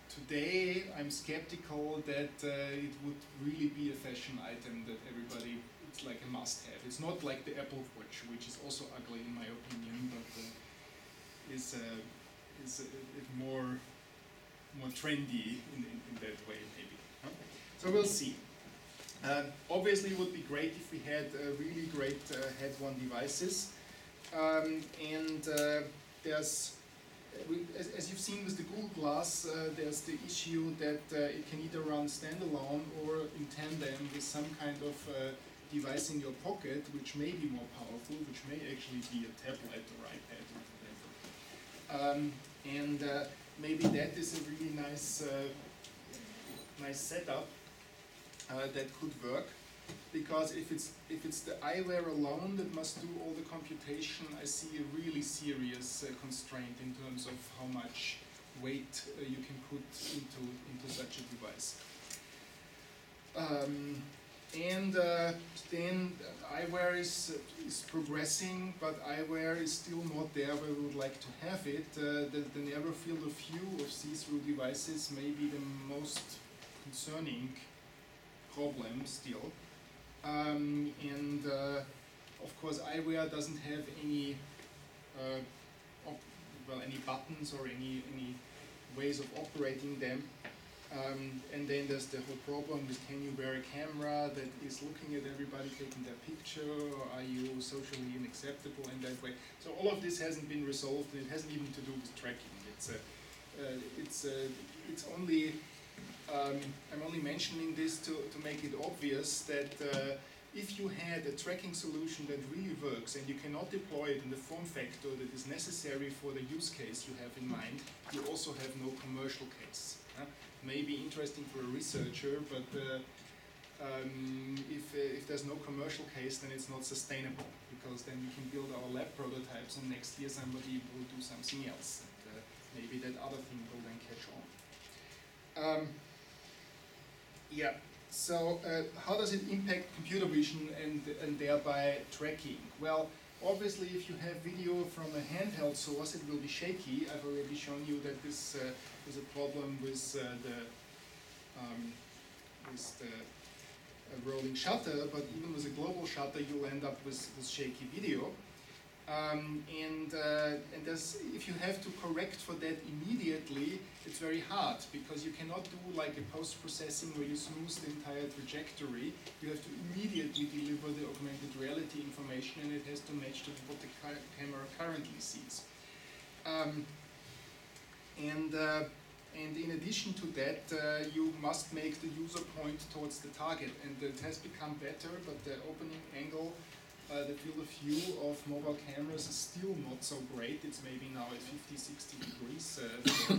today, I'm skeptical that uh, it would really be a fashion item that everybody, it's like a must-have. It's not like the Apple Watch, which is also ugly in my opinion, but uh, is, uh, is a more, more trendy in, in, in that way maybe. Huh? So we'll see. Um, obviously, it would be great if we had uh, really great uh, head worn devices. Um, and uh, there's, as, as, you've seen with the Google Glass, uh, there's the issue that uh, it can either run standalone or in tandem with some kind of uh, device in your pocket, which may be more powerful, which may actually be a tablet or iPad or whatever. Um, and maybe that is a really nice, nice setup uh, that could work because if it's if it's the eyewear alone that must do all the computation, I see a really serious uh, constraint in terms of how much weight uh, you can put into into such a device. Um, and uh, then eyewear is, is progressing, but eyewear is still not there where we would like to have it. Uh, the, the narrow field of view of see-through devices may be the most concerning problem still. Um, and uh, of course, eyewear doesn't have any uh, well any buttons or any any ways of operating them. Um, and then there's the whole problem with can you wear a camera that is looking at everybody taking their picture, or are you socially unacceptable in that way? So all of this hasn't been resolved, and it hasn't even to do with tracking. It's a, uh, it's a, it's only um, I'm only mentioning this to, to make it obvious that uh, if you had a tracking solution that really works and you cannot deploy it in the form factor that is necessary for the use case you have in mind, you also have no commercial case. Uh, Maybe interesting for a researcher, but uh, um, if, uh, if there's no commercial case, then it's not sustainable because then we can build our lab prototypes and next year somebody will do something else. And, uh, maybe that other thing will then catch on. Um, yeah. So uh, how does it impact computer vision and, and thereby tracking? Well, obviously if you have video from a handheld source, it will be shaky. I've already shown you that this is a problem with uh, the, um, with the uh, rolling shutter, but even with a global shutter, you'll end up with, with shaky video. Um, and uh, and if you have to correct for that immediately, it's very hard because you cannot do like a post-processing where you smooth the entire trajectory. You have to immediately deliver the augmented reality information and it has to match to what the camera currently sees. Um, and uh, and in addition to that, uh, you must make the user point towards the target. And it has become better, but the opening angle uh, the field of view of mobile cameras is still not so great. It's maybe now at 50, 60 degrees uh, for,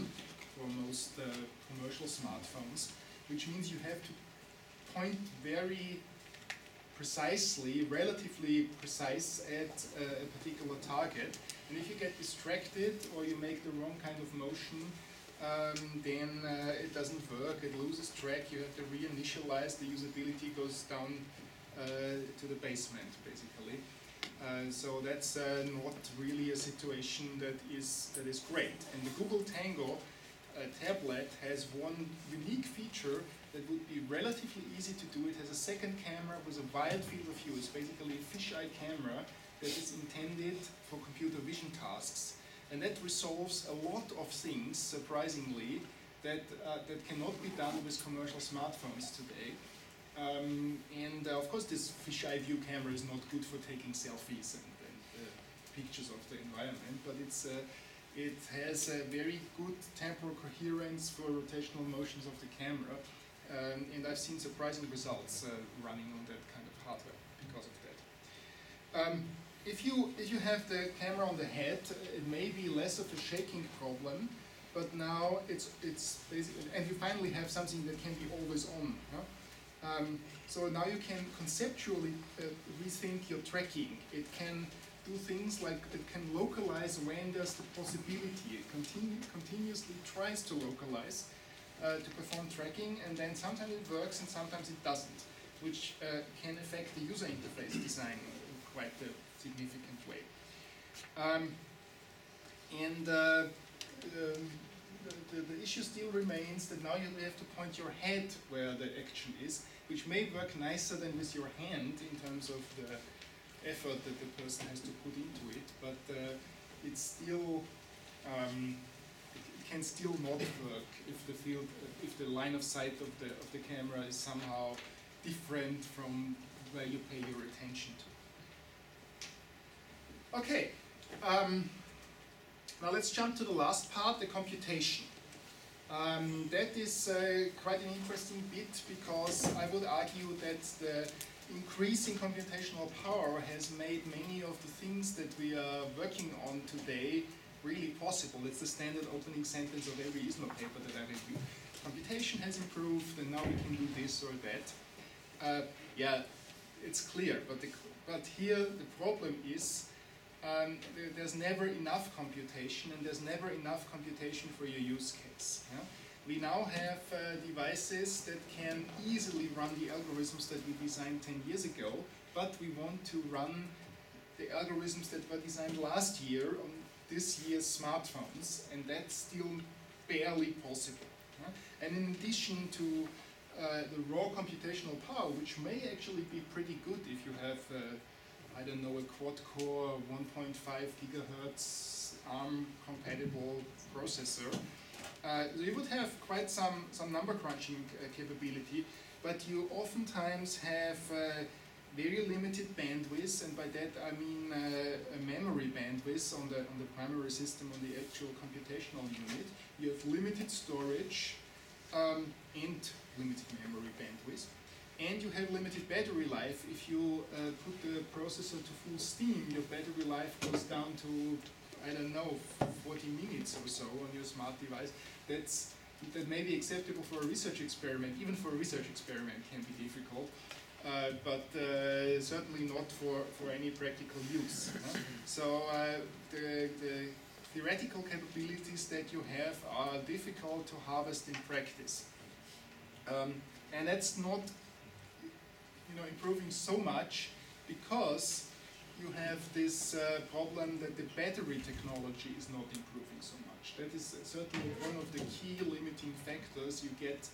for, most uh, commercial smartphones, which means you have to point very precisely, relatively precise at uh, a particular target. And if you get distracted or you make the wrong kind of motion, um, then uh, it doesn't work, it loses track, you have to reinitialize, the usability goes down uh, to the basement, basically. Uh, so that's uh, not really a situation that is that is great. And the Google Tango tablet has one unique feature that would be relatively easy to do. It has a second camera with a wide field of view. It's basically a fisheye camera that is intended for computer vision tasks. And that resolves a lot of things, surprisingly, that, uh, that cannot be done with commercial smartphones today. Um, and uh, of course, this fisheye view camera is not good for taking selfies and, and uh, pictures of the environment, but it's, uh, it has a very good temporal coherence for rotational motions of the camera. Um, and I've seen surprising results uh, running on that kind of hardware because of that. Um, if you if you have the camera on the head, it may be less of a shaking problem, but now it's it's basically and you finally have something that can be always on. Huh? Um, so now you can conceptually uh, rethink your tracking. It can do things like it can localize when there's the possibility. It continu continuously tries to localize uh, to perform tracking, and then sometimes it works and sometimes it doesn't, which uh, can affect the user interface design in quite a significant way. Um, and uh, um, the, the, issue still remains that now you have to point your head where the action is, which may work nicer than with your hand in terms of the effort that the person has to put into it, but uh, it's still um, can still not work if the field, if the line of sight of the of the camera is somehow different from where you pay your attention to. Okay, um, now let's jump to the last part, the computation. Um, that is uh, quite an interesting bit because I would argue that the increasing computational power has made many of the things that we are working on today really possible. It's the standard opening sentence of every ISMAR paper that I review. Computation has improved and now we can do this or that. Uh, yeah, it's clear, but, the, but here the problem is um, there, there's never enough computation and there's never enough computation for your use case. Yeah? We now have uh, devices that can easily run the algorithms that we designed 10 years ago, but we want to run the algorithms that were designed last year on this year's smartphones, and that's still barely possible. And in addition to uh, the raw computational power, which may actually be pretty good if you have uh, I don't know, a quad-core 1.5 gigahertz ARM-compatible processor. Uh, you would have quite some, some number crunching uh, capability, but you oftentimes have uh, very limited bandwidth, and by that I mean uh, a memory bandwidth on the, on the primary system, on the actual computational unit. You have limited storage um, and limited memory bandwidth and you have limited battery life. If you uh, put the processor to full steam, your battery life goes down to, I don't know, 40 minutes or so on your smart device. That's, that may be acceptable for a research experiment, even for a research experiment can be difficult, but uh, certainly not for, for any practical use. *laughs* So uh, the, the theoretical capabilities that you have are difficult to harvest in practice. Um, and that's not you know, improving so much because you have this uh, problem that the battery technology is not improving so much. That is certainly one of the key limiting factors. You get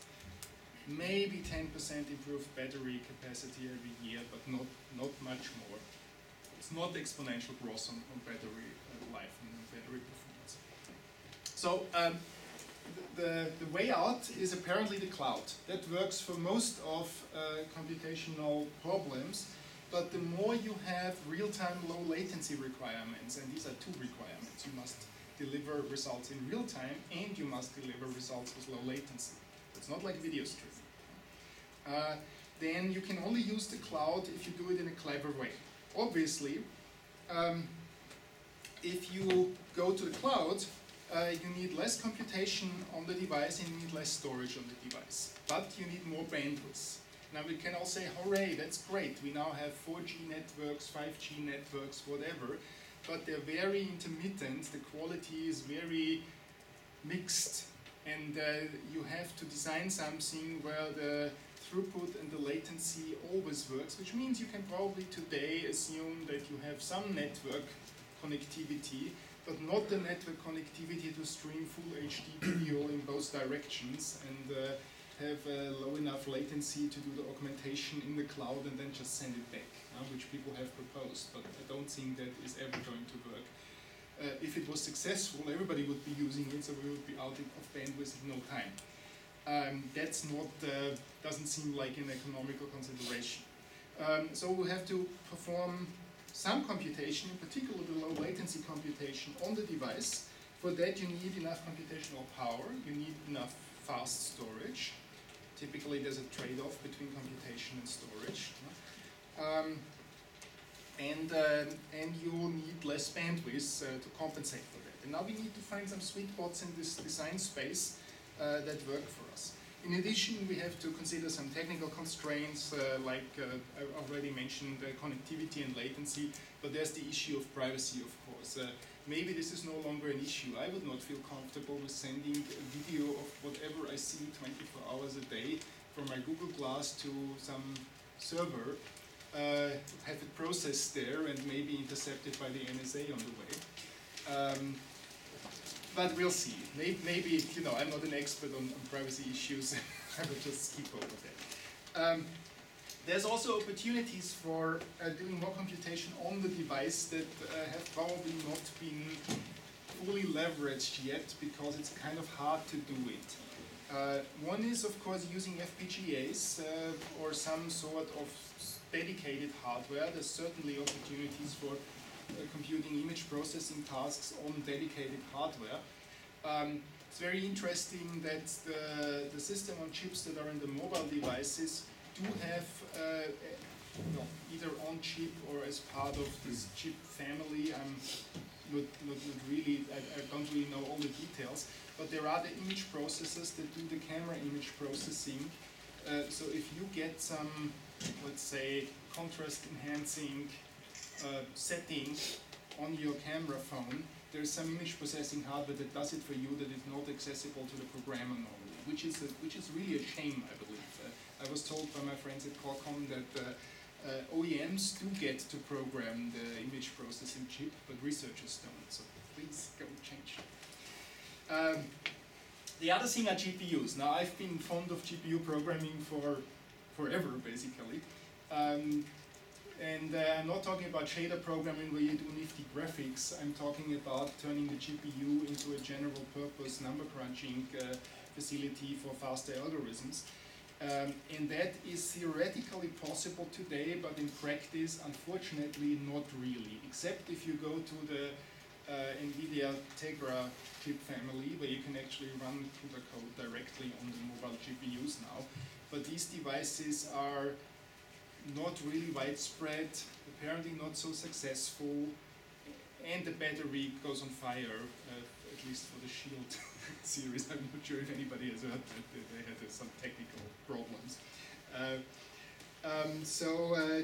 maybe 10% improved battery capacity every year, but not, not much more. It's not exponential growth on, on battery uh, life and battery performance. So um, the, the way out is apparently the cloud. That works for most of uh, computational problems, but the more you have real-time low latency requirements, and these are two requirements, you must deliver results in real time and you must deliver results with low latency. It's not like video streaming. Uh, then you can only use the cloud if you do it in a clever way. Obviously, um, if you go to the cloud, uh, you need less computation on the device and you need less storage on the device. But you need more bandwidth. Now we can all say, hooray, that's great. We now have 4G networks, 5G networks, whatever. But they're very intermittent. The quality is very mixed. And uh, you have to design something where the throughput and the latency always works, which means you can probably today assume that you have some network connectivity but not the network connectivity to stream full HD video in both directions and uh, have uh, low enough latency to do the augmentation in the cloud and then just send it back. uh, which people have proposed, but I don't think that is ever going to work. Uh, if it was successful, everybody would be using it, so we would be out of bandwidth in no time. Um, that's not, uh, doesn't seem like an economical consideration. Um, so we have to perform some computation, in particular the low latency computation on the device. For that you need enough computational power, you need enough fast storage. Typically there's a trade-off between computation and storage. Um, and, uh, and you need less bandwidth uh, to compensate for that. And now we need to find some sweet spots in this design space uh, that work for us. In addition, we have to consider some technical constraints, uh, like uh, I already mentioned, connectivity and latency, but there's the issue of privacy, of course. Uh, maybe this is no longer an issue. I would not feel comfortable with sending a video of whatever I see 24 hours a day from my Google Glass to some server uh, have it processed there and maybe intercepted by the NSA on the way. Um, but we'll see. Maybe, maybe, you know, I'm not an expert on, on privacy issues. *laughs* I will just skip over that. Um, there's also opportunities for uh, doing more computation on the device that uh, have probably not been fully leveraged yet because it's kind of hard to do it. Uh, one is, of course, using FPGAs uh, or some sort of dedicated hardware. There's certainly opportunities for computing image processing tasks on dedicated hardware. Um, it's very interesting that the, the system on chips that are in the mobile devices do have uh, no, either on chip or as part of this chip family. I'm not, not, not really, I, I, don't really know all the details, but there are the image processors that do the camera image processing. Uh, so if you get some let's say, contrast enhancing uh, setting on your camera phone, there's some image processing hardware that does it for you that is not accessible to the programmer normally, which is, a, which is really a shame, I believe. Uh, I was told by my friends at Qualcomm that uh, uh OEMs do get to program the image processing chip, but researchers don't, so please go change. Um, the other thing are GPUs. Now, I've been fond of GPU programming for forever, basically. Um, and uh, I'm not talking about shader programming where you do nifty graphics. I'm talking about turning the GPU into a general purpose number crunching uh, facility for faster algorithms. Um, and that is theoretically possible today, but in practice, unfortunately, not really. Except if you go to the uh, NVIDIA Tegra chip family, where you can actually run CUDA code directly on the mobile GPUs now but these devices are not really widespread, apparently not so successful, and the battery goes on fire, uh, at least for the Shield *laughs* series. I'm not sure if anybody has heard that they had uh, some technical problems. Uh, um, so uh,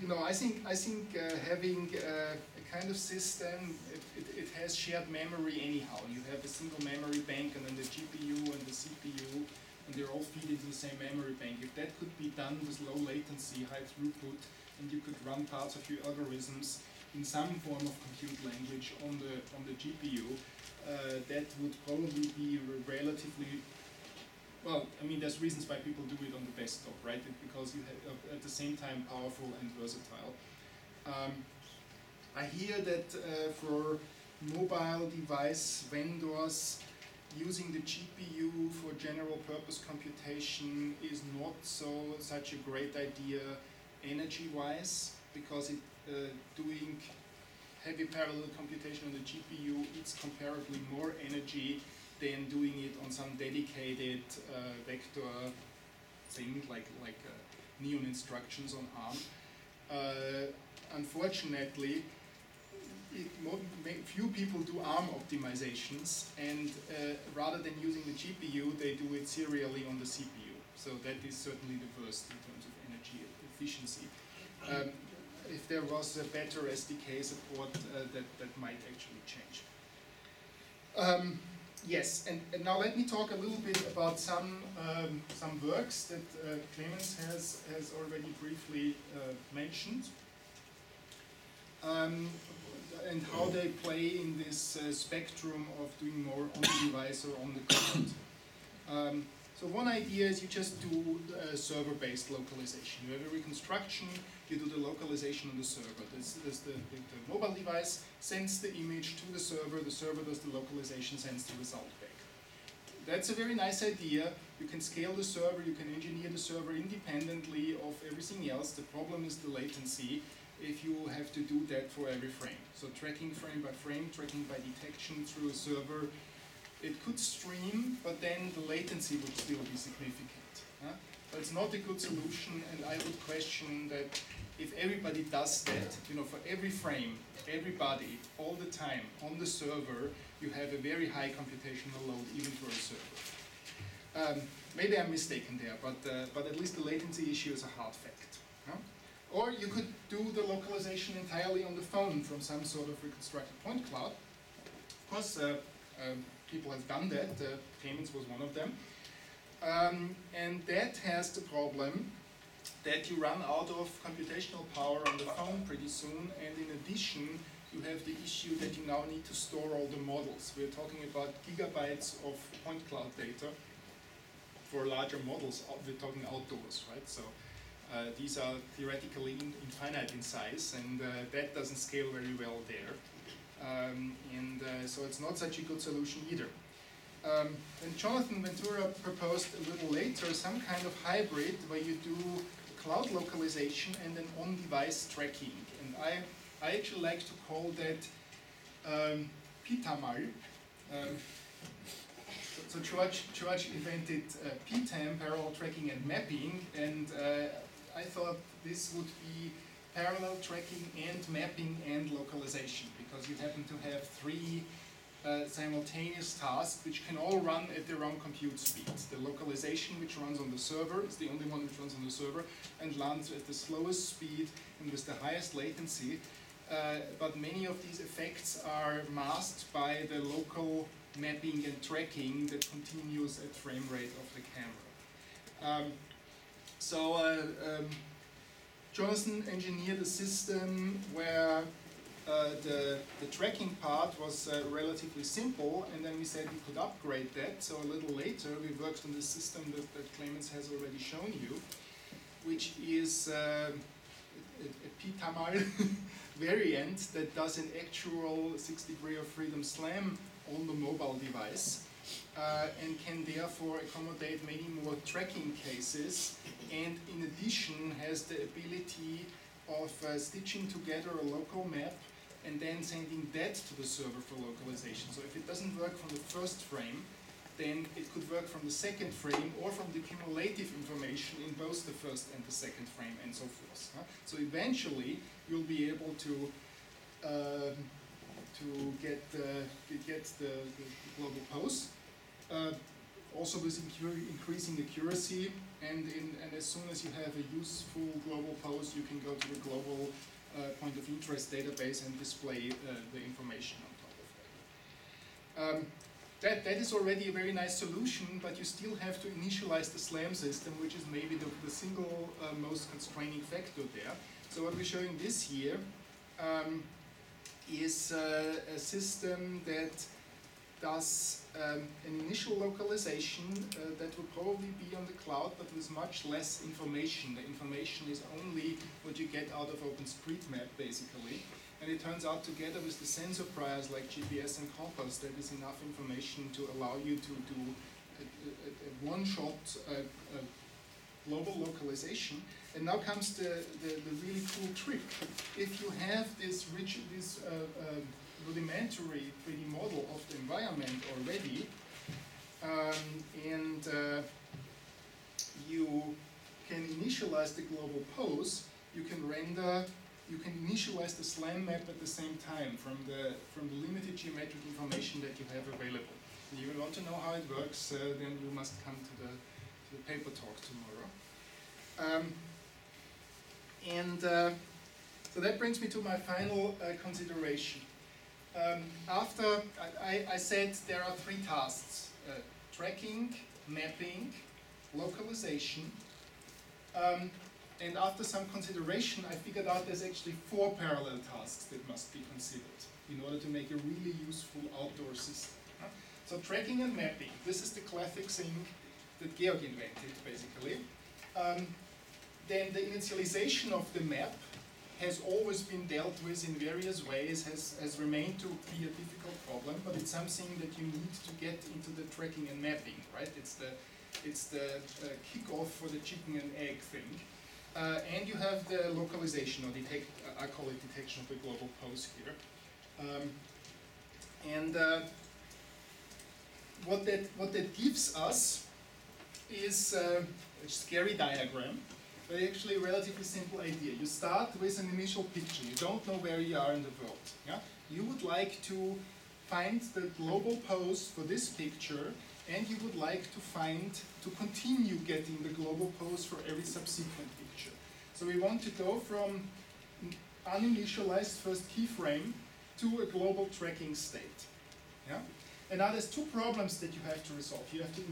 you know, I think I think uh, having uh, a kind of system, it, it, it, has shared memory anyhow. You have a single memory bank, and then the GPU and the CPU and they're all fed into the same memory bank. If that could be done with low latency, high throughput, and you could run parts of your algorithms in some form of compute language on the on the GPU, uh, that would probably be relatively well. I mean, there's reasons why people do it on the desktop, right? because you have uh, at the same time powerful and versatile. Um, I hear that uh, for mobile device vendors, using the GPU for general purpose computation is not so such a great idea energy wise because it, uh, doing heavy parallel computation on the GPU it's comparably more energy than doing it on some dedicated uh, vector thing like like uh, neon instructions on ARM. Uh, unfortunately, it, few people do ARM optimizations, and uh, rather than using the GPU, they do it serially on the CPU. So that is certainly the worst in terms of energy efficiency. Um, if there was a better SDK support, uh, that, that might actually change. Um, yes, and, and, now let me talk a little bit about some um, some works that uh, Clemens has, has already briefly uh, mentioned. Um, and how they play in this uh, spectrum of doing more on the device or on the cloud. Um, so one idea is you just do uh, server-based localization. You have a reconstruction you do the localization on the server. This, this the, the, the mobile device sends the image to the server, the server does the localization, sends the result back. That's a very nice idea. You can scale the server, you can engineer the server independently of everything else. The problem is the latency if you have to do that for every frame. So tracking frame by frame, tracking by detection through a server, it could stream, but then the latency would still be significant. Huh? But it's not a good solution, and I would question that if everybody does that, you know, for every frame, everybody, all the time, on the server, you have a very high computational load even for a server. Um, maybe I'm mistaken there, but, uh, but at least the latency issue is a hard fact. Or you could do the localization entirely on the phone from some sort of reconstructed point cloud. Of course, uh, uh, people have done that. Uh, Payments was one of them. Um, and that has the problem that you run out of computational power on the phone pretty soon, and in addition, you have the issue that you now need to store all the models. We're talking about gigabytes of point cloud data for larger models. We're talking outdoors, right? So uh, these are theoretically in, infinite in size, and uh, that doesn't scale very well there. Um, and uh, so it's not such a good solution either. Um, and Jonathan Ventura proposed a little later some kind of hybrid where you do cloud localization and then on-device tracking. And I, I actually like to call that um, PTAMAL. Um, so, Georg, Georg invented uh, PTAM, parallel tracking and mapping, and uh, I thought this would be parallel tracking and mapping and localization because you happen to have three uh, simultaneous tasks which can all run at their own compute speeds. The localization which runs on the server is the only one which runs on the server and runs at the slowest speed and with the highest latency. Uh, but many of these effects are masked by the local mapping and tracking that continues at frame rate of the camera. Um, so uh, um, Jonathan engineered a system where uh, the, the tracking part was uh, relatively simple, and then we said we could upgrade that. So a little later, we worked on the system that, that Clemens has already shown you, which is uh, a, a *laughs* variant that does an actual 6 degree of freedom slam on the mobile device. Uh, and can therefore accommodate many more tracking cases and in addition has the ability of uh, stitching together a local map and then sending that to the server for localization. So if it doesn't work from the first frame, then it could work from the second frame or from the cumulative information in both the first and the second frame and so forth. Huh? So eventually you'll be able to um, to get get the, the global pose. Uh, also with increasing accuracy and, in, and as soon as you have a useful global pose you can go to the global uh, point of interest database and display uh, the information on top of that. Um, that. That is already a very nice solution, but you still have to initialize the SLAM system, which is maybe the, the single uh, most constraining factor there. So what we're showing this here um, is uh, a system that does um, an initial localization uh, that will probably be on the cloud, but with much less information. The information is only what you get out of OpenStreetMap, basically. And it turns out together with the sensor priors like GPS and Compass, that is enough information to allow you to do a, a, a one-shot uh, global localization. And now comes the, the, the, really cool trick. If you have this, rich, this uh, uh rudimentary 3D model of the environment already, um, and uh, you can initialize the global pose, you can render, you can initialize the SLAM map at the same time from the, from the limited geometric information that you have available. If you want to know how it works, uh, then you must come to the, to the paper talk tomorrow. Um, and uh, so that brings me to my final uh, consideration. Um, after I, I, said there are three tasks, uh, tracking, mapping, localization. Um, and after some consideration, I figured out there's actually four parallel tasks that must be considered in order to make a really useful outdoor system. So tracking and mapping, this is the classic thing that Georg invented, basically. Um, then the initialization of the map has always been dealt with in various ways, has, has remained to be a difficult problem, but it's something that you need to get into the tracking and mapping, right? It's the, it's the uh, kickoff for the chicken and egg thing. Uh, and you have the localization, or detect, uh, I call it detection of the global pose here. Um, and uh, what, that, what that gives us is uh, a scary diagram but actually a relatively simple idea. You start with an initial picture. You don't know where you are in the world. Yeah? You would like to find the global pose for this picture and you would like to find, to continue getting the global pose for every subsequent picture. So we want to go from uninitialized first keyframe to a global tracking state. Yeah? And now there's two problems that you have to resolve. You have to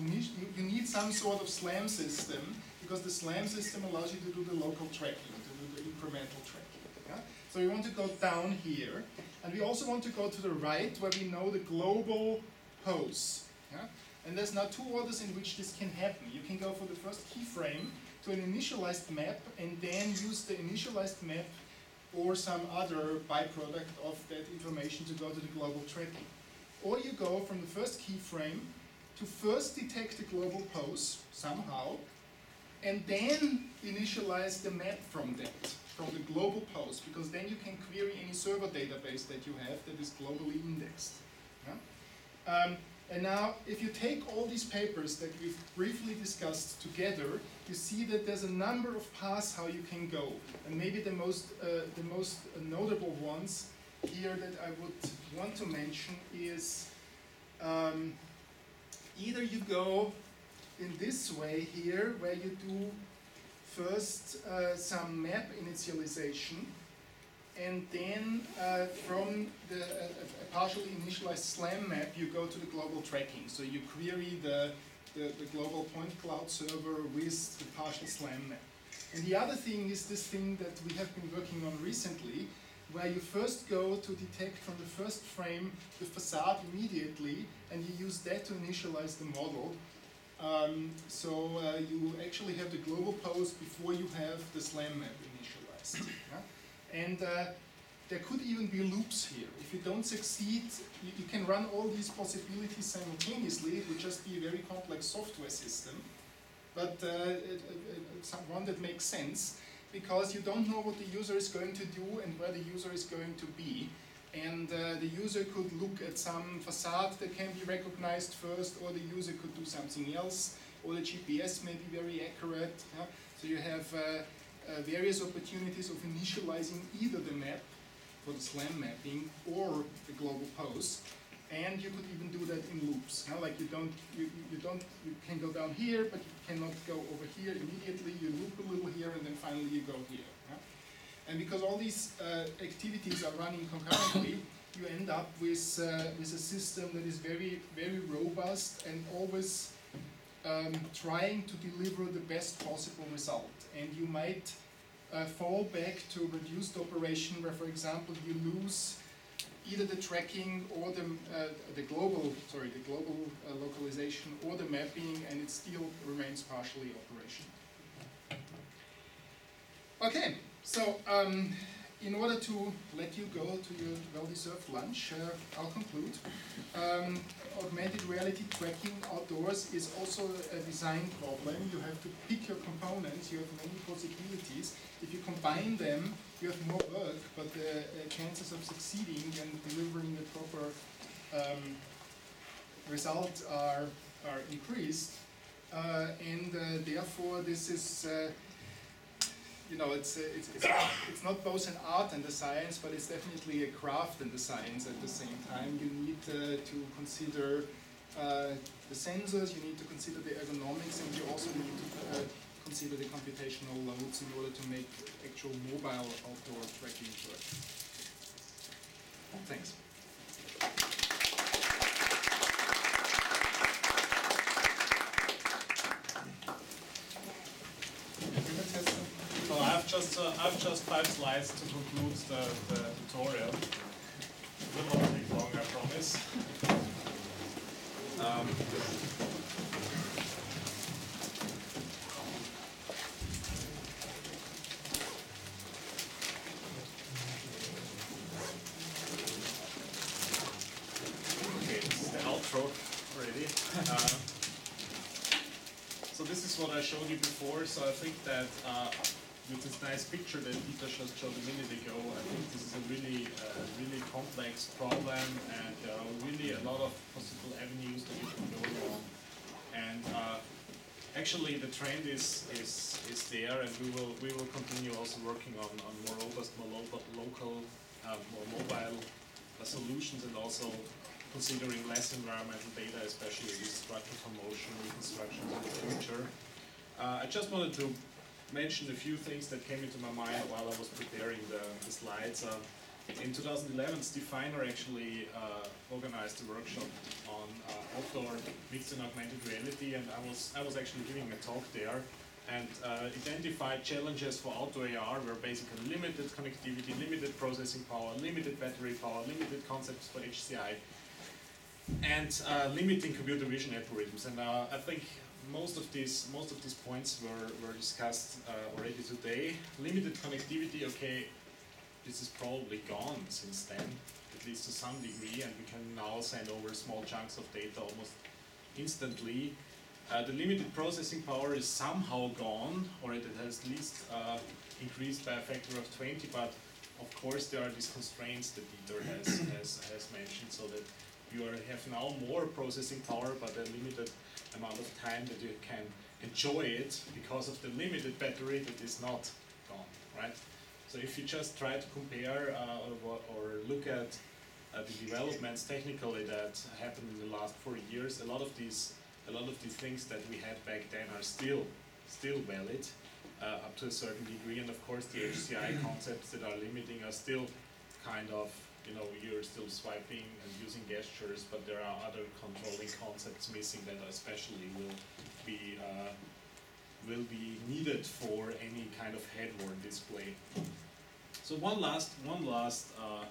you need some sort of SLAM system because the SLAM system allows you to do the local tracking, to do the incremental tracking. Yeah? So we want to go down here, and we also want to go to the right where we know the global pose. Yeah? And there's now two orders in which this can happen. You can go for the first keyframe to an initialized map and then use the initialized map or some other byproduct of that information to go to the global tracking. Or you go from the first keyframe to first detect the global pose somehow, and then initialize the map from that, from the global pose, because then you can query any server database that you have that is globally indexed. Yeah? Um, and now, if you take all these papers that we've briefly discussed together, you see that there's a number of paths how you can go. And maybe the most, uh, the most notable ones here that I would want to mention is um, either you go in this way here, where you do first uh, some map initialization, and then uh, from the partially initialized SLAM map, you go to the global tracking. So you query the, the, the global point cloud server with the partial SLAM map. And the other thing is this thing that we have been working on recently, where you first go to detect from the first frame the facade immediately, and you use that to initialize the model. Um, so uh, you actually have the global pose before you have the SLAM map initialized. Yeah? And uh, there could even be loops here. If you don't succeed, you, you, can run all these possibilities simultaneously. It would just be a very complex software system, but uh, it, it, one that makes sense because you don't know what the user is going to do and where the user is going to be. And uh, the user could look at some facade that can be recognized first, or the user could do something else, or the GPS may be very accurate. So you have uh, uh, various opportunities of initializing either the map for the SLAM mapping or the global pose. And you could even do that in loops. Like you don't, you, you don't, you can go down here, but you cannot go over here immediately. You loop a little here, and then finally you go here. And because all these uh, activities are running concurrently, you end up with, uh, with a system that is very, very robust and always um, trying to deliver the best possible result. And you might uh, fall back to reduced operation where, for example, you lose either the tracking or the, uh, the global, sorry, the global uh, localization or the mapping, and it still remains partially operational. Okay. So, um, in order to let you go to your well-deserved lunch, uh, I'll conclude. Um, augmented reality tracking outdoors is also a design problem. You have to pick your components, you have many possibilities. If you combine them, you have more work, but the uh, chances of succeeding and delivering the proper um, result are, are increased. Uh, and uh, therefore, this is uh, you know, it's, it's, it's, it's, not both an art and a science, but it's definitely a craft and a science at the same time. You need uh, to consider uh, the sensors, you need to consider the ergonomics, and you also need to uh, consider the computational loads in order to make actual mobile outdoor tracking work. Thanks. so I have just five slides to conclude the, the tutorial. It will not take long, I promise. Um, um so this is what I showed you before, so I think that this nice picture that Dieter just showed a minute ago, I think this is a really, uh, really complex problem, and there are really a lot of possible avenues that you can go along. And uh, actually, the trend is, is is there, and we will we will continue also working on, on more robust, more local, uh, more mobile uh, solutions, and also considering less environmental data, especially with structure from motion reconstruction in the future. Uh, I just wanted to mention a few things that came into my mind while I was preparing the, the slides. Uh, in 2011, Steve Feiner actually uh, organized a workshop on uh, outdoor mixed and augmented reality, and I was I was actually giving a talk there and uh, identified challenges for outdoor AR were basically limited connectivity, limited processing power, limited battery power, limited concepts for HCI, and uh, limiting computer vision algorithms. And uh, I think most of these most of these points were, were discussed uh, already today. Limited connectivity, okay, this is probably gone since then, at least to some degree, and we can now send over small chunks of data almost instantly. Uh, the limited processing power is somehow gone, or it has at least uh, increased by a factor of 20, but of course there are these constraints that Dieter has, has, has mentioned, so that you have now more processing power, but a limited amount of time that you can enjoy it because of the limited battery that is not gone, right? So if you just try to compare uh, or, or look at uh, the developments technically that happened in the last four years, a lot of these a lot of these things that we had back then are still still valid uh, up to a certain degree, and of course the HCI concepts that are limiting are still kind of you know you're still swiping and using gestures, but there are other controlling concepts missing that especially will be uh, will be needed for any kind of head-worn display. So one last one last uh,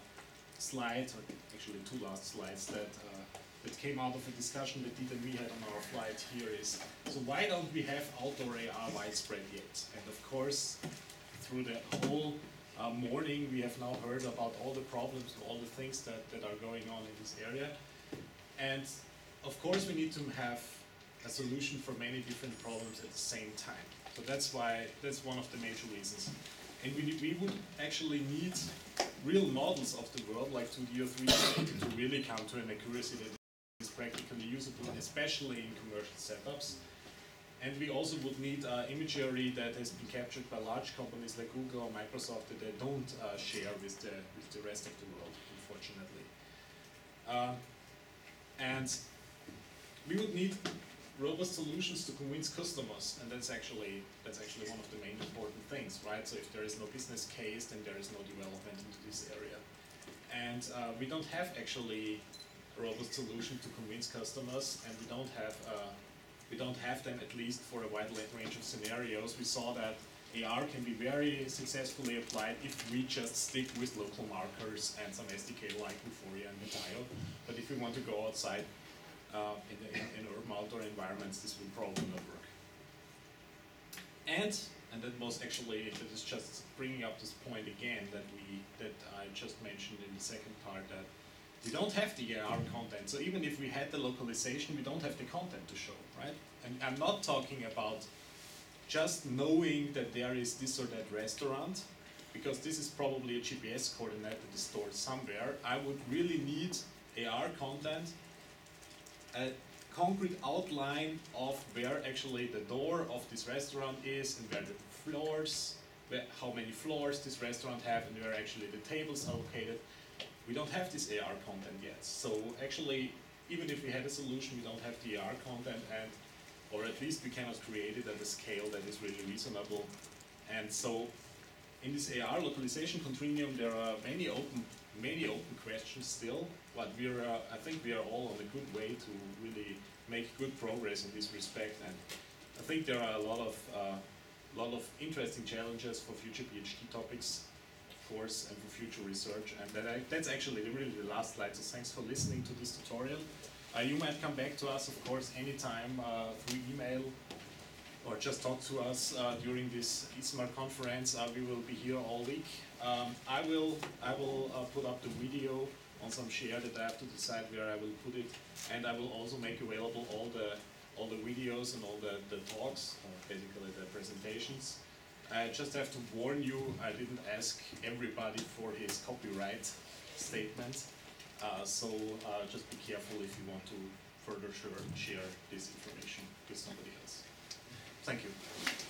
slide, actually two last slides that uh, that came out of a discussion that Dieter and we had on our flight here is so why don't we have outdoor AR widespread yet? And of course, through the whole uh, morning, we have now heard about all the problems, and all the things that, that are going on in this area. And of course, we need to have a solution for many different problems at the same time. So that's why that's one of the major reasons. And we, we would actually need real models of the world, like 2D or 3D, to really come to an accuracy that is practically usable, especially in commercial setups. And we also would need uh, imagery that has been captured by large companies like Google or Microsoft that they don't uh, share with the, with the rest of the world, unfortunately. Uh, and we would need robust solutions to convince customers, and that's actually that's actually one of the main important things, right? So if there is no business case, then there is no development into this area. And uh, we don't have actually a robust solution to convince customers, and we don't have uh, we don't have them at least for a wide range of scenarios. We saw that AR can be very successfully applied if we just stick with local markers and some SDK like Vuforia and Metaio. But if we want to go outside uh, in, the, in, in outdoor environments, this will probably not work. And and that was actually that is just bringing up this point again that we that I just mentioned in the second part that we don't have the AR content. So even if we had the localization, we don't have the content to show, right? And I'm not talking about just knowing that there is this or that restaurant, because this is probably a GPS coordinate that is stored somewhere. I would really need AR content, a concrete outline of where actually the door of this restaurant is and where the floors, where, how many floors this restaurant have and where actually the tables are located. We don't have this AR content yet. So actually, even if we had a solution, we don't have the AR content and or at least we cannot create it at a scale that is really reasonable. And so in this AR localization continuum, there are many open, many open questions still, but we're, uh, I think we are all on a good way to really make good progress in this respect. And I think there are a lot of, uh, lot of interesting challenges for future PhD topics, course, and for future research. And that I, that's actually really the last slide. So thanks for listening to this tutorial. Uh, you might come back to us, of course, anytime uh, through email or just talk to us uh, during this ISMAR conference. Uh, we will be here all week. Um, I will, I will uh, put up the video on some share that I have to decide where I will put it, and I will also make available all the all the videos and all the, the talks, basically the presentations. I just have to warn you, I didn't ask everybody for his copyright statement. Uh, so uh, just be careful if you want to further share, share this information with somebody else. Thank you.